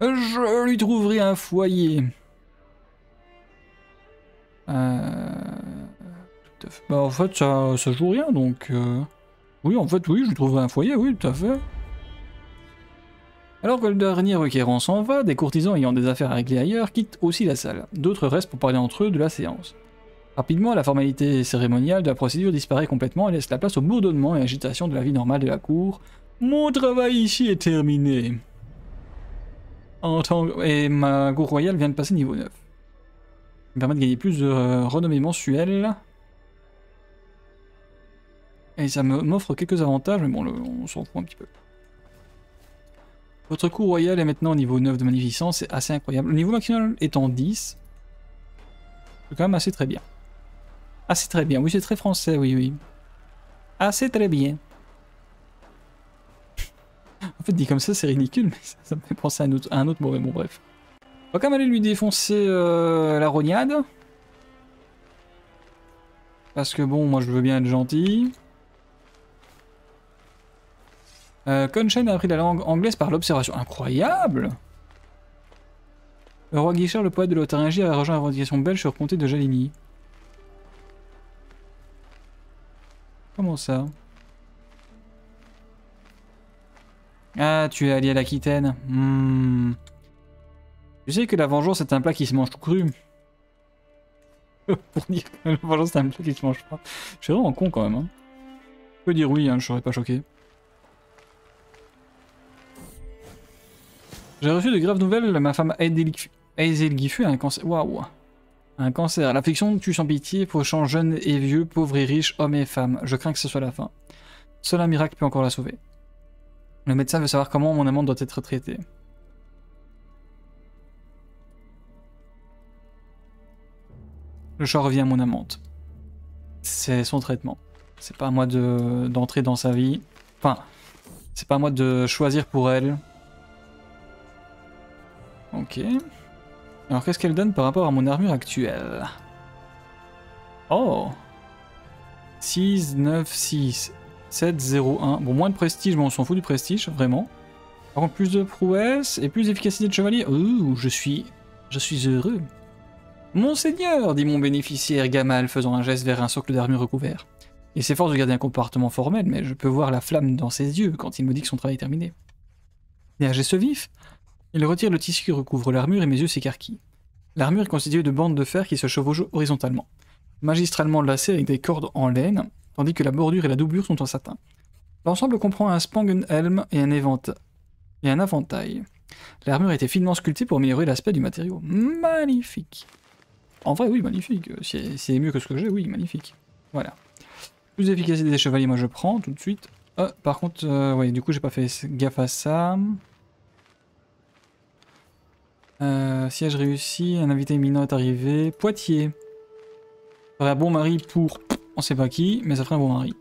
Je lui trouverai un foyer. Euh... Bah en fait ça, ça joue rien donc... Euh... Oui en fait oui je trouverai un foyer, oui tout à fait. Alors que le dernier requérant s'en va, des courtisans ayant des affaires à régler ailleurs quittent aussi la salle. D'autres restent pour parler entre eux de la séance. Rapidement, la formalité cérémoniale de la procédure disparaît complètement et laisse la place au bourdonnement et agitation de la vie normale de la cour. Mon travail ici est terminé. En tant... Et ma cour royale vient de passer niveau 9. Ça me permet de gagner plus de renommée mensuelle. Et ça m'offre quelques avantages, mais bon, on s'en fout un petit peu. Votre cour royale est maintenant au niveau 9 de magnificence, c'est assez incroyable. Le niveau maximum étant 10, c'est quand même assez très bien. C'est très bien. Oui, c'est très français, oui, oui. C'est très bien. en fait, dit comme ça, c'est ridicule, mais ça, me fait penser à un autre, autre mauvais bon, bref. On va quand même aller lui défoncer euh, la rognade. Parce que bon, moi je veux bien être gentil. Euh, Conchen a appris la langue anglaise par l'observation. Incroyable Le roi Guichard, le poète de l'Otharingie, a rejoint la revendication belge sur comté de Jaligny. Comment ça? Ah, tu es allié à l'Aquitaine. Hmm. Tu sais que la vengeance est un plat qui se mange tout cru. Pour dire que la vengeance est un plat qui se mange pas. Je suis vraiment con quand même. Hein. Je peux dire oui, hein, je serais pas choqué. J'ai reçu de graves nouvelles, ma femme Aizel Gifu a un cancer. Waouh un cancer. L'affliction tue sans pitié, fauchant jeunes et vieux, pauvres et riches, hommes et femmes. Je crains que ce soit la fin. Seul un miracle peut encore la sauver. Le médecin veut savoir comment mon amante doit être traitée. Le chat revient à mon amante. C'est son traitement. C'est pas à moi d'entrer dans sa vie. Enfin, c'est pas à moi de choisir pour elle. Ok. Alors qu'est-ce qu'elle donne par rapport à mon armure actuelle? Oh 6, 9, 6, 7, 0, 1. Bon, moins de prestige, mais on s'en fout du prestige, vraiment. Par contre, plus de prouesse et plus d'efficacité de chevalier. Ouh, je suis... je suis heureux. Monseigneur, dit mon bénéficiaire Gamal, faisant un geste vers un socle d'armure recouvert. Il s'efforce de garder un comportement formel, mais je peux voir la flamme dans ses yeux quand il me dit que son travail est terminé. Et un vif, il retire le tissu qui recouvre l'armure et mes yeux s'écarquillent. L'armure est constituée de bandes de fer qui se chevauchent horizontalement, magistralement lacées avec des cordes en laine, tandis que la bordure et la doublure sont en satin. L'ensemble comprend un spangenhelm et un, et un avantail. L'armure a été finement sculptée pour améliorer l'aspect du matériau. Magnifique. En vrai, oui, magnifique. C'est mieux que ce que j'ai, oui, magnifique. Voilà. Plus d'efficacité des chevaliers, moi je prends tout de suite. Ah, par contre, euh, du coup, j'ai pas fait gaffe à ça. Euh, siège réussi, un invité éminent est arrivé. Poitiers. Ça ferait un bon mari pour on sait pas qui, mais ça ferait un bon mari.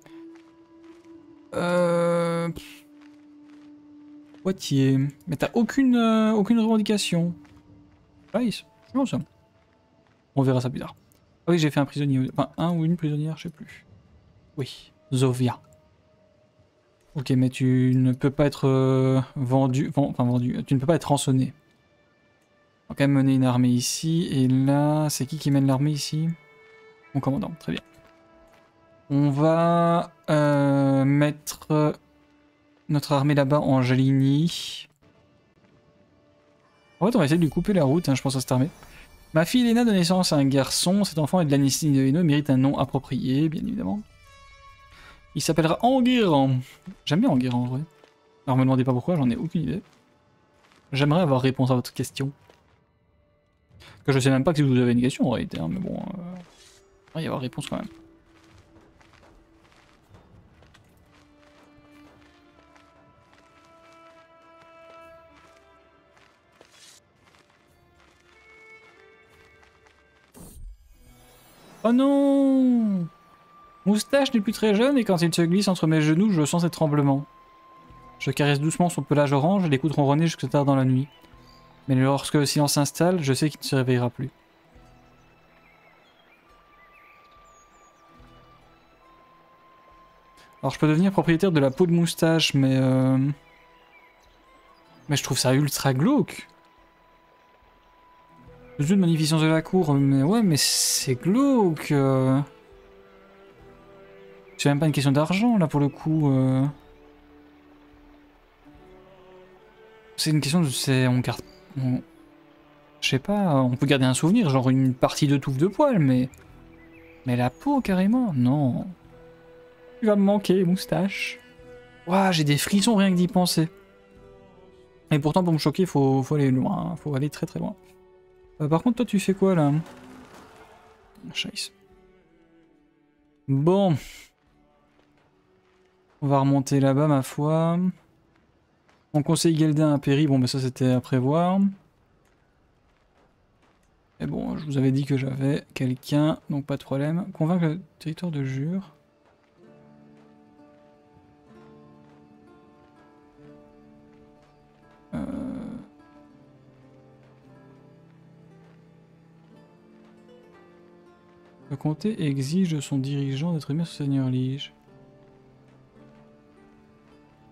Euh... Poitiers. Mais t'as aucune, euh, aucune revendication. Nice. C'est bon ça. On verra ça plus tard. Ah oui, j'ai fait un prisonnier. Enfin, un ou une prisonnière, je sais plus. Oui. Zovia. Ok, mais tu ne peux pas être euh, vendu. Enfin, vendu. Tu ne peux pas être rançonné. On va quand même mener une armée ici. Et là, c'est qui qui mène l'armée ici? Mon commandant, très bien. On va euh, mettre notre armée là-bas en Jalini. En fait, on va essayer de lui couper la route, hein, je pense, à cette armée. Ma fille Elena de naissance à un garçon. Cet enfant est de l'Anestie de Hainaut, mérite un nom approprié, bien évidemment. Il s'appellera Enguerrand. J'aime bien Enguerrand, en vrai. Alors, me demandez pas pourquoi, j'en ai aucune idée. J'aimerais avoir réponse à votre question. Que je sais même pas si vous avez une question en réalité, hein, mais bon... Euh... Il va y avoir réponse quand même. Oh non Moustache n'est plus très jeune et quand il se glisse entre mes genoux, je sens ses tremblements. Je caresse doucement son pelage orange et l'écoute ronronner jusque tard dans la nuit. Mais lorsque le silence s'installe, je sais qu'il ne se réveillera plus. Alors je peux devenir propriétaire de la peau de moustache, mais... Euh... Mais je trouve ça ultra glauque. Le jeu de magnificence de la cour, mais ouais, mais c'est glauque. Euh... C'est même pas une question d'argent, là, pour le coup. Euh... C'est une question de... On garde... Je sais pas, on peut garder un souvenir, genre une partie de touffe de poil, mais... Mais la peau, carrément Non. Tu vas me manquer, moustache. Ouah, j'ai des frissons rien que d'y penser. Et pourtant, pour me choquer, faut, faut aller loin. Faut aller très très loin. Euh, par contre, toi, tu fais quoi, là? Scheiße. Bon. On va remonter là-bas, ma foi. Mon conseil Geldin a péri. Bon, mais ça, c'était à prévoir. Et bon, je vous avais dit que j'avais quelqu'un, donc pas de problème. Convaincre le territoire de Jure. Le comté exige de son dirigeant d'être mis sur Seigneur Lige.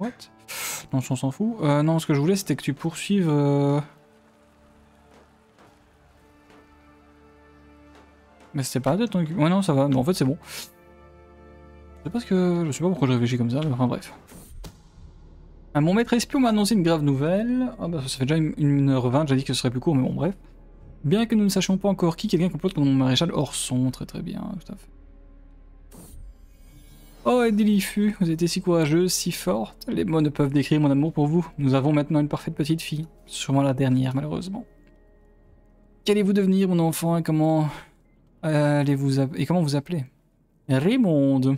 What? Non, on s'en fout. Euh, non, ce que je voulais, c'était que tu poursuives... Euh... Mais c'était pas de ton... Ouais, non, ça va. en fait, c'est bon. Je sais pas, ce que... je sais pas pourquoi je réfléchis comme ça, mais enfin bref. Ah, mon maître espion m'a annoncé une grave nouvelle. Ah bah ça fait déjà une, une heure 20, j'ai dit que ce serait plus court, mais bon bref. Bien que nous ne sachions pas encore qui, quelqu'un complote contre mon maréchal Orson. Très très bien, tout à fait. Oh Edilifu, vous étiez si courageuse, si forte. Les mots ne peuvent décrire mon amour pour vous. Nous avons maintenant une parfaite petite fille. Sûrement la dernière, malheureusement. Qu'allez-vous devenir, mon enfant, et comment allez-vous et comment vous appelez Raymond.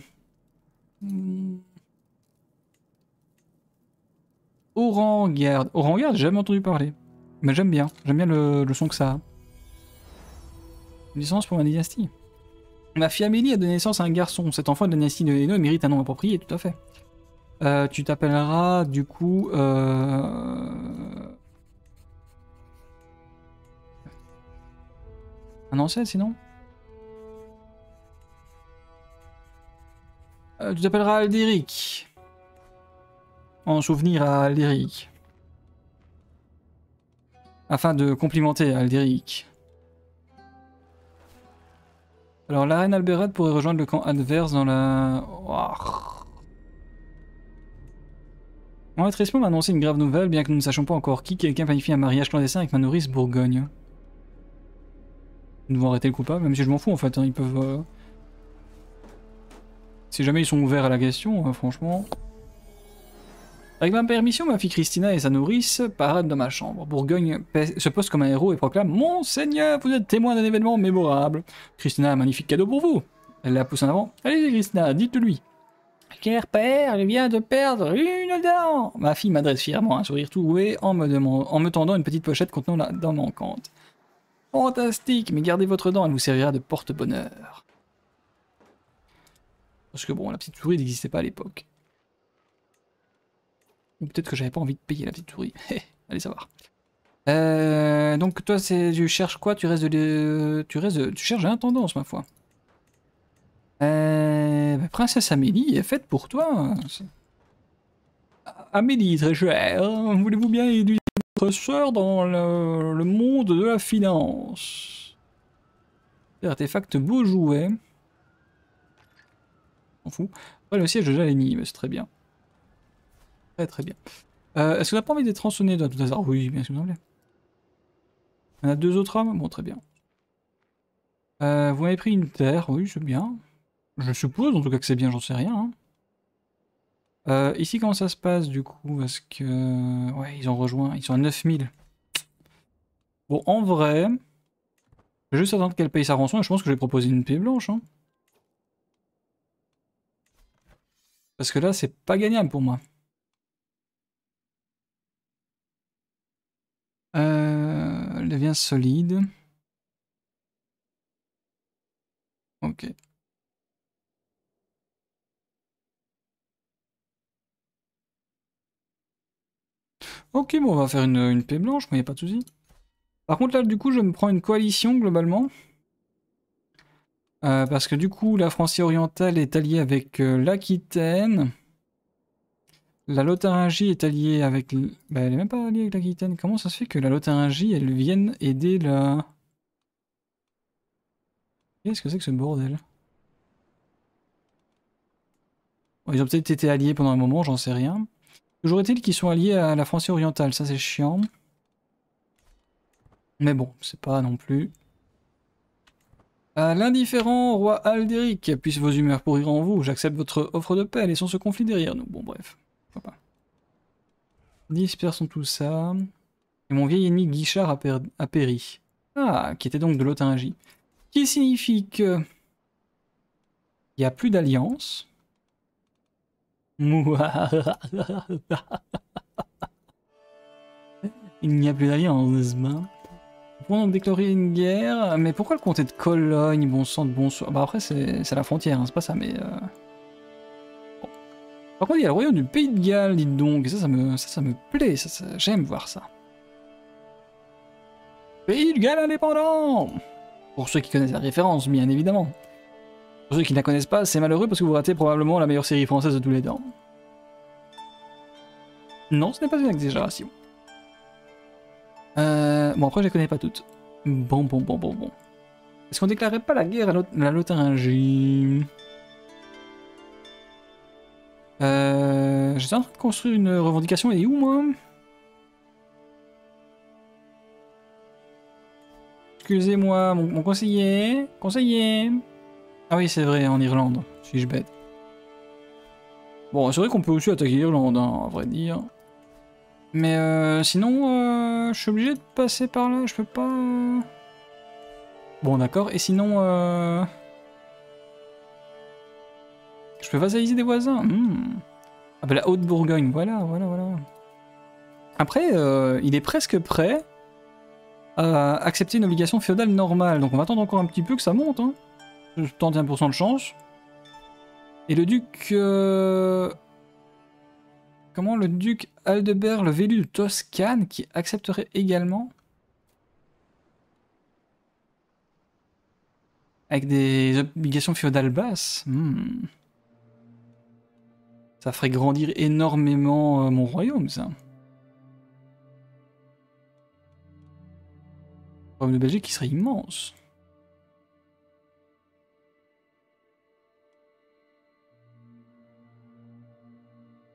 Orangarde. Orangarde, j'ai jamais entendu parler. Mais j'aime bien. J'aime bien le, son que ça a. Licence pour ma dynastie. Ma fille Amélie a donné naissance à un garçon. Cet enfant de la dynastie de mérite un nom approprié, tout à fait. Euh, tu t'appelleras du coup... Euh... Un ancêtre sinon euh, Tu t'appelleras Aldéric. En souvenir à Aldéric. Afin de complimenter Aldéric. Alors la reine Alberade pourrait rejoindre le camp adverse dans la... Mon maître m'a annoncé une grave nouvelle, bien que nous ne sachions pas encore qui. Quelqu'un planifie un mariage clandestin avec ma nourrice Bourgogne. Nous devons arrêter le coupable, même si je m'en fous en fait, hein, ils peuvent... Euh, si jamais ils sont ouverts à la question, euh, franchement... Avec ma permission, ma fille Christina et sa nourrice paradent dans ma chambre. Bourgogne se pose comme un héros et proclame Monseigneur, vous êtes témoin d'un événement mémorable. Christina a un magnifique cadeau pour vous. Elle la pousse en avant. Allez, Christina, dites-le-lui. Cher père, elle vient de perdre une dent. Ma fille m'adresse fièrement un sourire tout roué en me, en me tendant une petite pochette contenant la dent manquante. Fantastique, mais gardez votre dent, elle vous servira de porte-bonheur. Parce que bon, la petite souris n'existait pas à l'époque. Peut-être que j'avais pas envie de payer la petite souris. Allez savoir. Euh, donc toi, tu cherches quoi? Tu restes tu restes, tu cherches un tendance ma foi. Euh, Princesse Amélie est faite pour toi. Amélie, très chère, voulez-vous bien éduquer votre soeur dans le, monde de la finance? Artefact beau jouet. On fout. Ouais, le siège de Jaleni, c'est très bien. Très très bien. Euh, Est-ce que n'a pas envie d'être rançonné de tout hasard? Oui, bien sûr, en On a deux autres hommes? Bon, très bien. Euh, vous m'avez pris une terre, oui, c'est bien. Je suppose, en tout cas que c'est bien, j'en sais rien. Hein. Euh, ici, comment ça se passe, du coup? Est-ce que... Ouais, ils ont rejoint, ils sont à 9000. Bon, en vrai... Je vais juste attendre qu'elle paye sa rançon et je pense que je vais proposer une paix blanche. Hein. Parce que là, c'est pas gagnable pour moi. Euh, elle devient solide. Ok. Ok, bon, on va faire une, paix blanche, mais y a pas de souci. Par contre, là, du coup, je me prends une coalition, globalement. Euh, parce que du coup, la Francie orientale est alliée avec euh, l'Aquitaine. La Lotharingie est alliée avec... Bah, elle est même pas alliée avec l'Aquitaine. Comment ça se fait que la Lotharingie, elle vienne aider la... Qu'est-ce que c'est que ce bordel? Ils ont peut-être été alliés pendant un moment, j'en sais rien. Toujours est-il qu'ils sont alliés à la Francie orientale, ça c'est chiant. Mais bon, c'est pas non plus... L'indifférent roi Aldéric, puissent vos humeurs pourrir en vous, j'accepte votre offre de paix, laissons ce conflit derrière nous. Bon bref, pas. Dispersons tout ça. Et mon vieil ennemi Guichard a, péri. Ah, qui était donc de Lotharingie. Qui signifie que... Il n'y a plus d'alliance. Il n'y a plus d'alliance, n'est-ce pas on donc déclarer une guerre, mais pourquoi le comté de Cologne, bon sang bon Bah après c'est la frontière, hein, c'est pas ça, mais... Euh... Par contre il y a le royaume du Pays de Galles, dites donc, et ça ça me, ça, ça me plaît, j'aime voir ça. Pays de Galles indépendant Pour ceux qui connaissent la référence, bien évidemment. Pour ceux qui ne la connaissent pas, c'est malheureux parce que vous ratez probablement la meilleure série française de tous les temps. Non, ce n'est pas une exagération. Euh, bon, après, je les connais pas toutes. Bon, bon, bon, bon, bon. Est-ce qu'on déclarait pas la guerre à la Lotharingie euh, J'étais en train de construire une revendication, est où, moi? Excusez-moi, mon, conseiller Conseiller Ah oui, c'est vrai, en Irlande. Suis-je bête? Bon, c'est vrai qu'on peut aussi attaquer l'Irlande, hein, à vrai dire. Mais euh, sinon, euh, je suis obligé de passer par là, je peux pas... Euh. Bon d'accord, et sinon... Euh... Je peux vassaliser des voisins hmm. Ah bah la Haute-Bourgogne, voilà, voilà, voilà. Après, euh, il est presque prêt à accepter une obligation féodale normale, donc on va attendre encore un petit peu que ça monte. Hein. 31% de chance. Et le duc... Euh, Comment le duc Aldebert le Vélu de Toscane qui accepterait également? Avec des obligations féodales basses? Hmm. Ça ferait grandir énormément euh, mon royaume, ça. Le royaume de Belgique qui serait immense.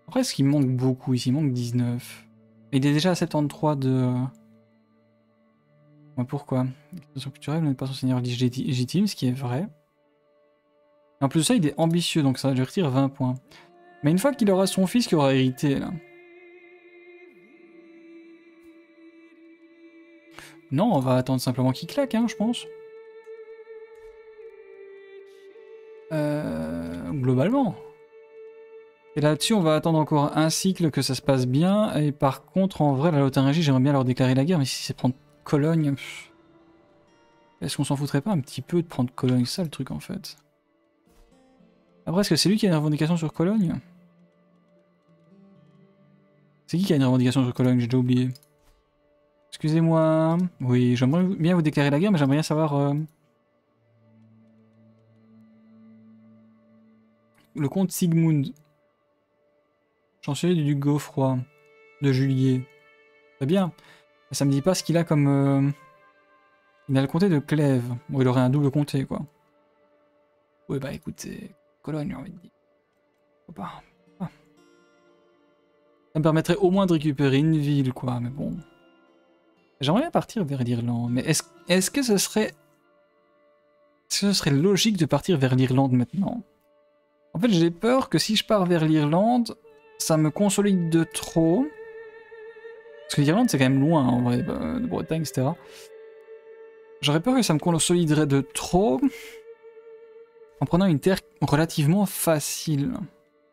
Après, ce qui manque beaucoup ici, il manque 19. Il est déjà à 73 de... pourquoi? L'expression culturelle n'est pas son seigneur légitime, ce qui est vrai. en plus de ça, il est ambitieux, donc ça lui retire 20 points. Mais une fois qu'il aura son fils qui aura hérité, là. Non, on va attendre simplement qu'il claque, hein, je pense. Euh, globalement. Et là-dessus, on va attendre encore un cycle que ça se passe bien. Et par contre, en vrai, la Lotharingie, j'aimerais bien leur déclarer la guerre, mais si c'est prendre Cologne... Est-ce qu'on s'en foutrait pas un petit peu de prendre Cologne, ça le truc en fait? Après, est-ce que c'est lui qui a une revendication sur Cologne? C'est qui qui a une revendication sur Cologne J'ai déjà oublié. Excusez-moi. Oui, j'aimerais bien vous déclarer la guerre, mais j'aimerais bien savoir... Euh, le comte Sigmund. Chancelier du duc Gaufroy. De Juillet. Très bien. Ça me dit pas ce qu'il a comme... Euh, il a le comté de Clèves. Bon, il aurait un double comté, quoi. Oui, bah écoutez, Cologne, j'ai envie de dire. Ça me permettrait au moins de récupérer une ville, quoi, mais bon. J'aimerais bien partir vers l'Irlande, mais est-ce est que ce serait... Est-ce que ce serait logique de partir vers l'Irlande maintenant? En fait, j'ai peur que si je pars vers l'Irlande, ça me consolide de trop. Parce que l'Irlande, c'est quand même loin, en vrai, bah, de Bretagne, etc. J'aurais peur que ça me consoliderait de trop en prenant une terre relativement facile.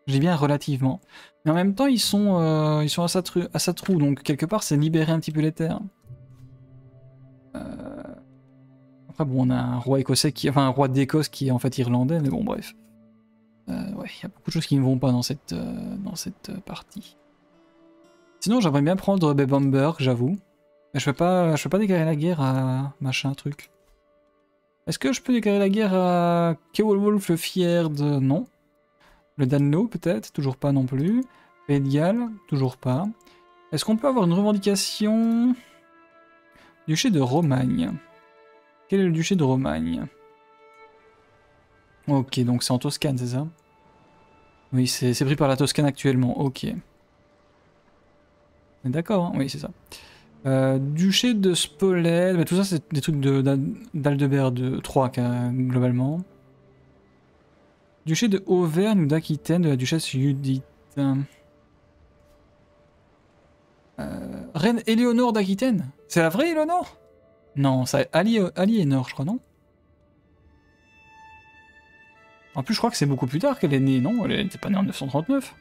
Dis bien relativement. Mais en même temps, ils sont, euh, ils sont à, sa à sa trou, donc quelque part, c'est libérer un petit peu les terres. Euh, après, bon, on a un roi écossais qui... Enfin, un roi d'Écosse qui est en fait irlandais, mais bon, bref. Euh, ouais, il y a beaucoup de choses qui ne vont pas dans cette, partie. Sinon, j'aimerais bien prendre Bebamberg, j'avoue. Mais je peux pas, je peux pas déclarer la guerre à machin truc. Est-ce que je peux déclarer la guerre à Kewolwolf le Fier de... Non. Le Danlo peut-être Toujours pas non plus. Pédial Toujours pas. Est-ce qu'on peut avoir une revendication Duché de Romagne? Quel est le duché de Romagne? Ok, donc c'est en Toscane, c'est ça? Oui, c'est pris par la Toscane actuellement, ok. D'accord, hein? Oui, c'est ça. Euh, duché de Spolète, bah, tout ça c'est des trucs d'Aldebert de, de 3 globalement. Duché de Auvergne ou d'Aquitaine de la duchesse Judith. Euh, Reine Éléonore d'Aquitaine C'est la vraie Éléonore? Non, c'est Ali, Aliénor je crois, non? En plus je crois que c'est beaucoup plus tard qu'elle est née, non? Elle n'était pas née en 939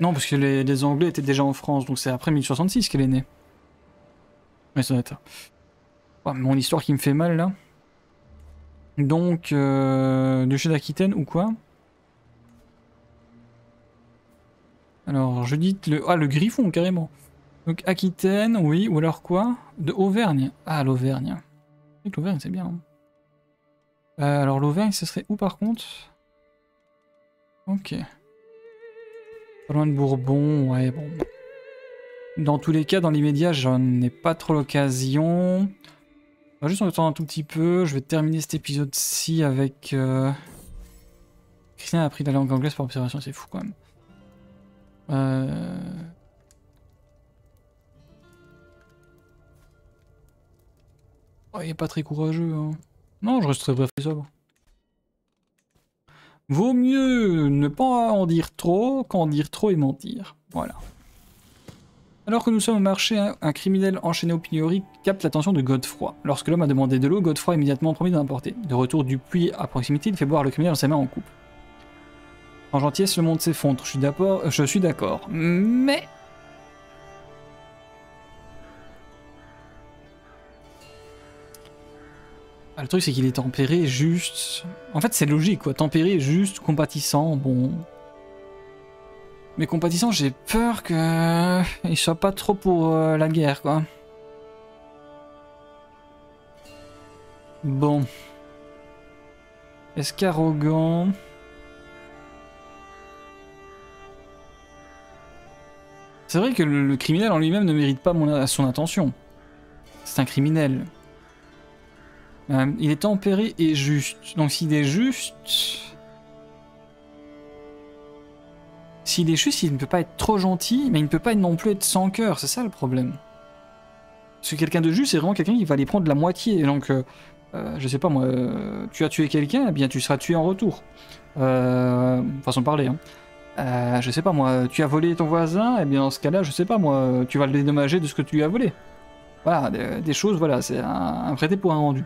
non, parce que les, Anglais étaient déjà en France, donc c'est après 1066 qu'elle est née. Mais ça doit être... mon histoire qui me fait mal, là. Donc, euh, duché d'Aquitaine ou quoi Alors, je dis le... Ah, le Griffon, carrément. Donc, Aquitaine, oui, ou alors quoi De Auvergne. Ah, l'Auvergne. L'Auvergne, c'est bien. Hein. Euh, alors, l'Auvergne, ce serait où, par contre Ok. Pas loin de Bourbon, ouais, bon. Dans tous les cas, dans l'immédiat, j'en ai pas trop l'occasion. On va juste en attendre un tout petit peu. Je vais terminer cet épisode-ci avec... Euh... Christian a appris la langue anglaise par observation, c'est fou quand même. Euh... il est pas très courageux. Hein. Non, je resterai bref et sobre. Vaut mieux ne pas en dire trop qu'en dire trop et mentir. Voilà. Alors que nous sommes au marché, un, criminel enchaîné au pilori capte l'attention de Godefroy. Lorsque l'homme a demandé de l'eau, Godefroy a immédiatement promis d'en apporter. De retour du puits à proximité, il fait boire le criminel dans sa main en coupe. En gentillesse, le monde s'effondre, je suis d'accord. Mais Ah, le truc, c'est qu'il est tempéré juste. En fait, c'est logique, quoi. Tempéré, juste, compatissant, bon. Mais compatissant, j'ai peur que. Il soit pas trop pour euh, la guerre, quoi. Bon. Est-ce qu'arrogant. C'est vrai que le, criminel en lui-même ne mérite pas son attention. C'est un criminel. Euh, il est tempéré et juste. Donc s'il est juste... S'il est juste, il ne peut pas être trop gentil, mais il ne peut pas non plus être sans cœur, c'est ça le problème. Parce que quelqu'un de juste, c'est vraiment quelqu'un qui va aller prendre la moitié. Donc, euh, euh, je sais pas moi, tu as tué quelqu'un, eh bien tu seras tué en retour. façon de parler. Hein. je sais pas moi, tu as volé ton voisin, eh bien dans ce cas-là, je sais pas moi, tu vas le dédommager de ce que tu lui as volé. Voilà, des, choses, voilà, c'est un, un prêté pour un rendu.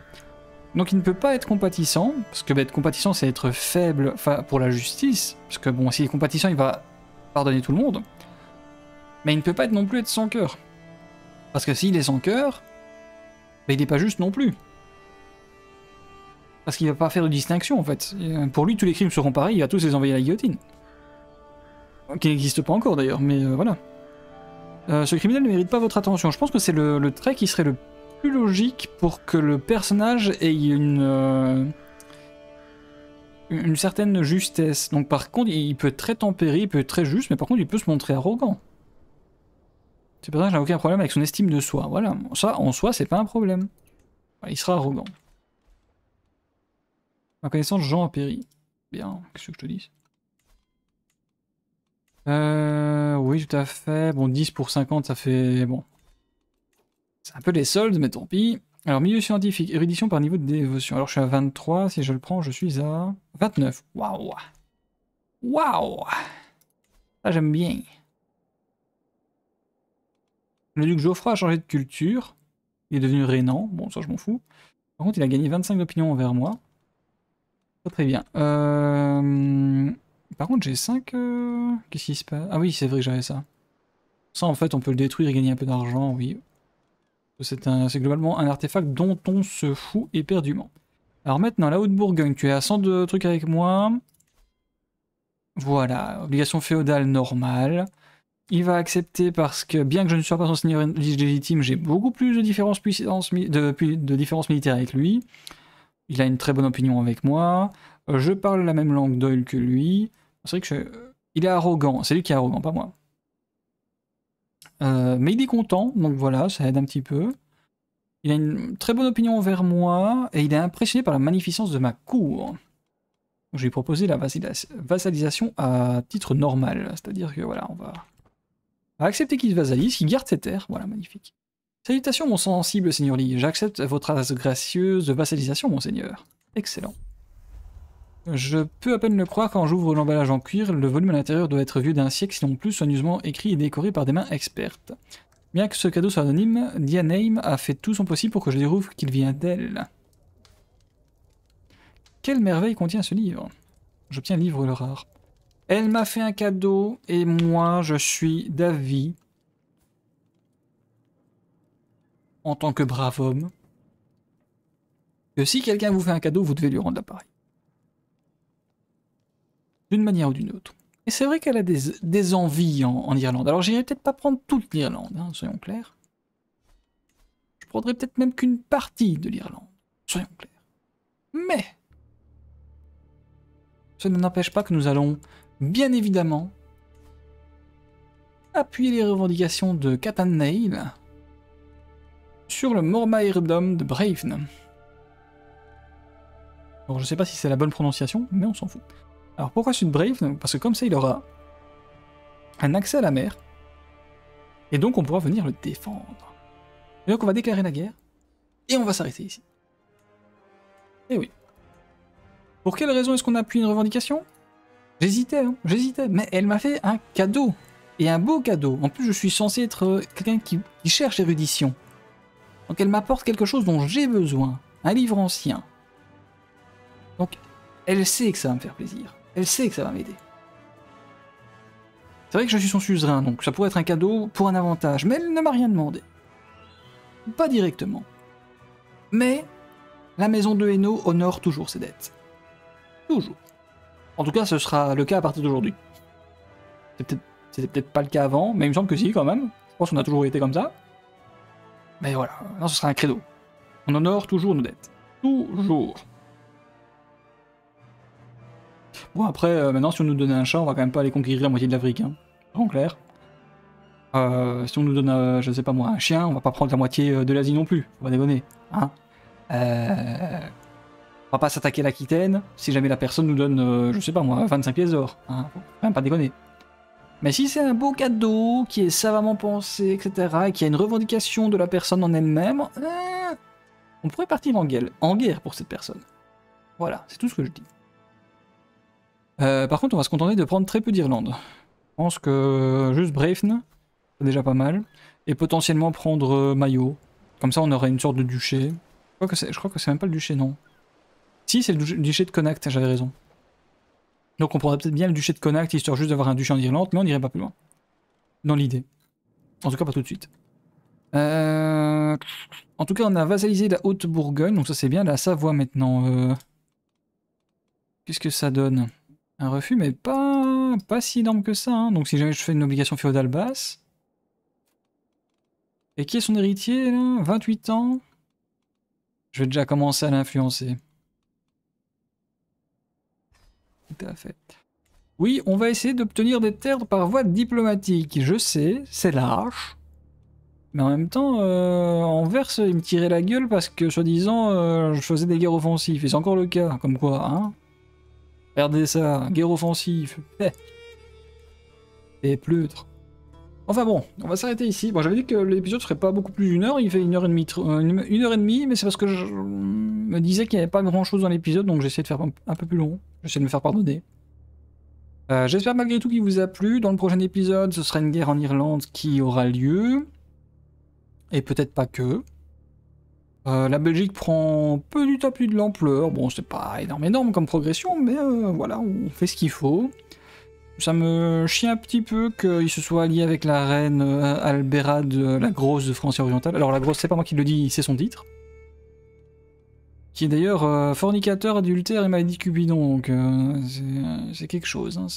Donc il ne peut pas être compatissant, parce que bah, être compatissant c'est être faible pour la justice, parce que bon, s'il est compatissant il va pardonner tout le monde. Mais il ne peut pas être non plus être sans cœur. Parce que s'il est sans cœur, bah, il n'est pas juste non plus. Parce qu'il va pas faire de distinction en fait. Euh, Pour lui tous les crimes seront pareils, il va tous les envoyer à la guillotine. Qui n'existe pas encore d'ailleurs, mais euh, voilà. Euh, ce criminel ne mérite pas votre attention. Je pense que c'est le, trait qui serait le plus logique pour que le personnage ait une, une certaine justesse. Donc par contre, il peut être très tempéré, il peut être très juste, mais par contre, il peut se montrer arrogant. Ce personnage n'a aucun problème avec son estime de soi. Voilà, ça en soi, c'est pas un problème. Il sera arrogant. Ma connaissance, Jean a péri. Bien, qu'est-ce que je te dis euh, oui, tout à fait. Bon, 10 pour 50, ça fait... Bon. C'est un peu les soldes, mais tant pis. Alors, milieu scientifique, érudition par niveau de dévotion. Alors, je suis à 23. Si je le prends, je suis à 29. Waouh Waouh Ça, j'aime bien. Le duc Geoffroy a changé de culture. Il est devenu rénan. Bon, ça, je m'en fous. Par contre, il a gagné 25 d'opinion envers moi. Très bien. Euh... Par contre, j'ai 5... euh, Qu'est-ce qui se passe? Ah oui, c'est vrai que j'avais ça. Ça, en fait, on peut le détruire et gagner un peu d'argent, oui. C'est globalement un artefact dont on se fout éperdument. Alors maintenant, la Haute-Bourgogne, tu es à 100 de trucs avec moi. Voilà, obligation féodale normale. Il va accepter parce que, bien que je ne sois pas son seigneur légitime, j'ai beaucoup plus de différences, puissance, de, de différences militaires avec lui. Il a une très bonne opinion avec moi. Euh, Je parle la même langue d'Oil que lui. C'est vrai que il est arrogant. C'est lui qui est arrogant, pas moi. Euh, mais il est content, donc voilà, ça aide un petit peu. Il a une très bonne opinion envers moi et il est impressionné par la magnificence de ma cour. Je lui ai proposé la vassalisation à titre normal, c'est-à-dire que voilà, on va, accepter qu'il se vassalise, qu'il garde ses terres. Voilà, magnifique. Salutations, mon sensible seigneur Lee. J'accepte votre as gracieuse de vassalisation, mon seigneur. Excellent. Je peux à peine le croire quand j'ouvre l'emballage en cuir, le volume à l'intérieur doit être vieux d'un siècle, sinon plus soigneusement écrit et décoré par des mains expertes. Bien que ce cadeau soit anonyme, Dianaim a fait tout son possible pour que je découvre qu'il vient d'elle. Quelle merveille contient ce livre J'obtiens livre le rare. Elle m'a fait un cadeau et moi je suis d'avis, en tant que brave homme, que si quelqu'un vous fait un cadeau, vous devez lui rendre l'appareil d'une manière ou d'une autre. Et c'est vrai qu'elle a des, envies en, Irlande. Alors j'irai peut-être pas prendre toute l'Irlande, hein, soyons clairs. Je prendrai peut-être même qu'une partie de l'Irlande, soyons clairs. Mais cela n'empêche pas que nous allons, bien évidemment, appuyer les revendications de Catan Nail sur le Mormaerdom de Braven. Alors je sais pas si c'est la bonne prononciation, mais on s'en fout. Alors pourquoi Sud Brave? Parce que comme ça, il aura un accès à la mer. Et donc on pourra venir le défendre. Donc on va déclarer la guerre. Et on va s'arrêter ici. Et oui. Pour quelle raison est-ce qu'on appuie une revendication? J'hésitais, hein, j'hésitais. Mais elle m'a fait un cadeau. Et un beau cadeau. En plus, je suis censé être euh, quelqu'un qui, qui cherche l'érudition. Donc elle m'apporte quelque chose dont j'ai besoin. Un livre ancien. Donc elle sait que ça va me faire plaisir. Elle sait que ça va m'aider. C'est vrai que je suis son suzerain, donc ça pourrait être un cadeau pour un avantage, mais elle ne m'a rien demandé. Pas directement. Mais la maison de Hainaut honore toujours ses dettes. Toujours. En tout cas, ce sera le cas à partir d'aujourd'hui. C'était peut-être- pas le cas avant, mais il me semble que si quand même. Je pense qu'on a toujours été comme ça. Mais voilà, non, ce sera un credo. On honore toujours nos dettes. Toujours. Bon, après, euh, maintenant, si on nous donne un chat, on va quand même pas aller conquérir la moitié de l'Afrique. Hein. En clair. Euh, si on nous donne, euh, je sais pas moi, un chien, on va pas prendre la moitié euh, de l'Asie non plus. On va déconner. Hein. On va pas s'attaquer à l'Aquitaine si jamais la personne nous donne, je sais pas moi, 25 pièces d'or. Hein Faut même pas déconner. Mais si c'est un beau cadeau, qui est savamment pensé, etc., et qui a une revendication de la personne en elle-même, on pourrait partir en guerre pour cette personne. Voilà, c'est tout ce que je dis. Euh, par contre, on va se contenter de prendre très peu d'Irlande. Je pense que juste Braven, c'est déjà pas mal. Et potentiellement prendre euh, Mayo. Comme ça, on aurait une sorte de duché. Je crois que c'est, même pas le duché, non. Si, c'est le du- duché de Connacht, j'avais raison. Donc on prendrait peut-être bien le duché de Connacht, histoire juste d'avoir un duché en Irlande, mais on n'irait pas plus loin. Dans l'idée. En tout cas, pas tout de suite. Euh, En tout cas, on a vassalisé la Haute-Bourgogne, donc ça c'est bien. La Savoie maintenant. Qu'est-ce que ça donne? Un refus, mais pas, pas si énorme que ça. hein. Donc si jamais je fais une obligation féodale basse. Et qui est son héritier là? 28 ans Je vais déjà commencer à l'influencer. Tout à fait. Oui, on va essayer d'obtenir des terres par voie diplomatique. Je sais, c'est large. Mais en même temps, euh, Anvers, il me tirait la gueule parce que, soi-disant, euh, je faisais des guerres offensives. Et c'est encore le cas, comme quoi, hein Regardez ça, guerre offensive. Eh. Et pleutre. Enfin bon, on va s'arrêter ici. Bon, j'avais dit que l'épisode serait pas beaucoup plus d'une heure, il fait une heure et demie, euh, une heure et demie, mais c'est parce que je me disais qu'il n'y avait pas grand chose dans l'épisode, donc j'essaie de faire un, un peu plus long. J'essaie de me faire pardonner. Euh, J'espère malgré tout qu'il vous a plu. Dans le prochain épisode, ce sera une guerre en Irlande qui aura lieu. Et peut-être pas que. Euh, la Belgique prend petit à petit de l'ampleur. Bon, c'est pas énorme, énorme comme progression, mais euh, voilà, on fait ce qu'il faut. Ça me chie un petit peu qu'il se soit allié avec la reine euh, Albérade, euh, la grosse de France orientale. Alors la grosse, c'est pas moi qui le dis, c'est son titre. Qui est d'ailleurs fornicateur, adultère et maladie de Cupidon, donc c'est- quelque chose. Hein,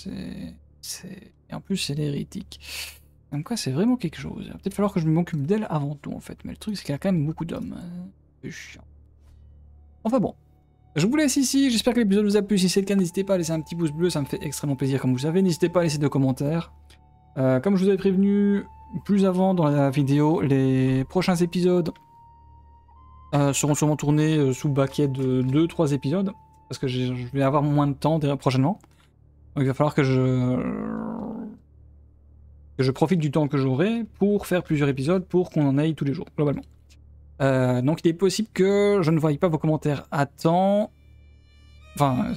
c'est, Et en plus, c'est l'hérétique. Comme quoi, c'est vraiment quelque chose. Peut-être falloir que je m'occupe d'elle avant tout, en fait. Mais le truc, c'est qu'il y a quand même beaucoup d'hommes. Enfin bon. Je vous laisse ici, j'espère que l'épisode vous a plu. Si c'est le cas, n'hésitez pas à laisser un petit pouce bleu, ça me fait extrêmement plaisir comme vous savez. N'hésitez pas à laisser des commentaires. Euh, comme je vous avais prévenu plus avant dans la vidéo, les prochains épisodes euh, seront sûrement tournés euh, sous baquet de 2-3 épisodes. Parce que je vais avoir moins de temps prochainement. Donc il va falloir que je profite du temps que j'aurai pour faire plusieurs épisodes pour qu'on en aille tous les jours, globalement. Euh, donc il est possible que je ne voie pas vos commentaires à temps. Enfin,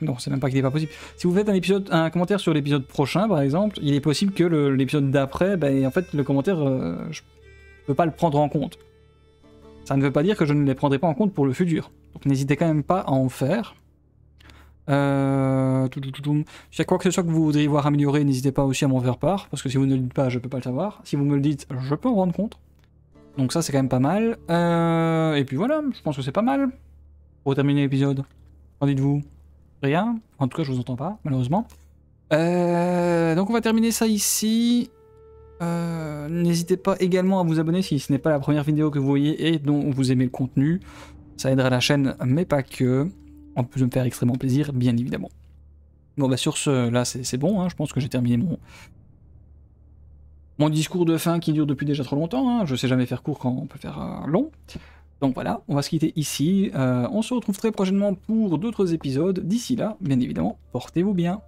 non, c'est même pas qu'il n'est pas possible. Si vous faites un épisode, un commentaire sur l'épisode prochain, par exemple, il est possible que l'épisode d'après, ben, en fait, le commentaire, euh, je peux pas le prendre en compte. Ça ne veut pas dire que je ne les prendrai pas en compte pour le futur. Donc n'hésitez quand même pas à en faire. Euh... S'il y a quoi que ce soit que vous voudriez voir améliorer, n'hésitez pas aussi à m'en faire part, parce que si vous ne le dites pas, je peux pas le savoir. Si vous me le dites, je peux me rendre compte. Donc ça, c'est quand même pas mal. Euh, Et puis voilà, je pense que c'est pas mal pour terminer l'épisode. Qu'en dites-vous? Rien En tout cas, je vous entends pas, malheureusement. Euh, Donc on va terminer ça ici. Euh, N'hésitez pas également à vous abonner si ce n'est pas la première vidéo que vous voyez et dont vous aimez le contenu. Ça aidera la chaîne, mais pas que. En plus de me faire extrêmement plaisir, bien évidemment. Bon bah sur ce, là c'est bon, hein, je pense que j'ai terminé mon, mon discours de fin qui dure depuis déjà trop longtemps. hein. Je sais jamais faire court quand on peut faire long. Donc voilà, on va se quitter ici. Euh, on se retrouve très prochainement pour d'autres épisodes. D'ici là, bien évidemment, portez-vous bien.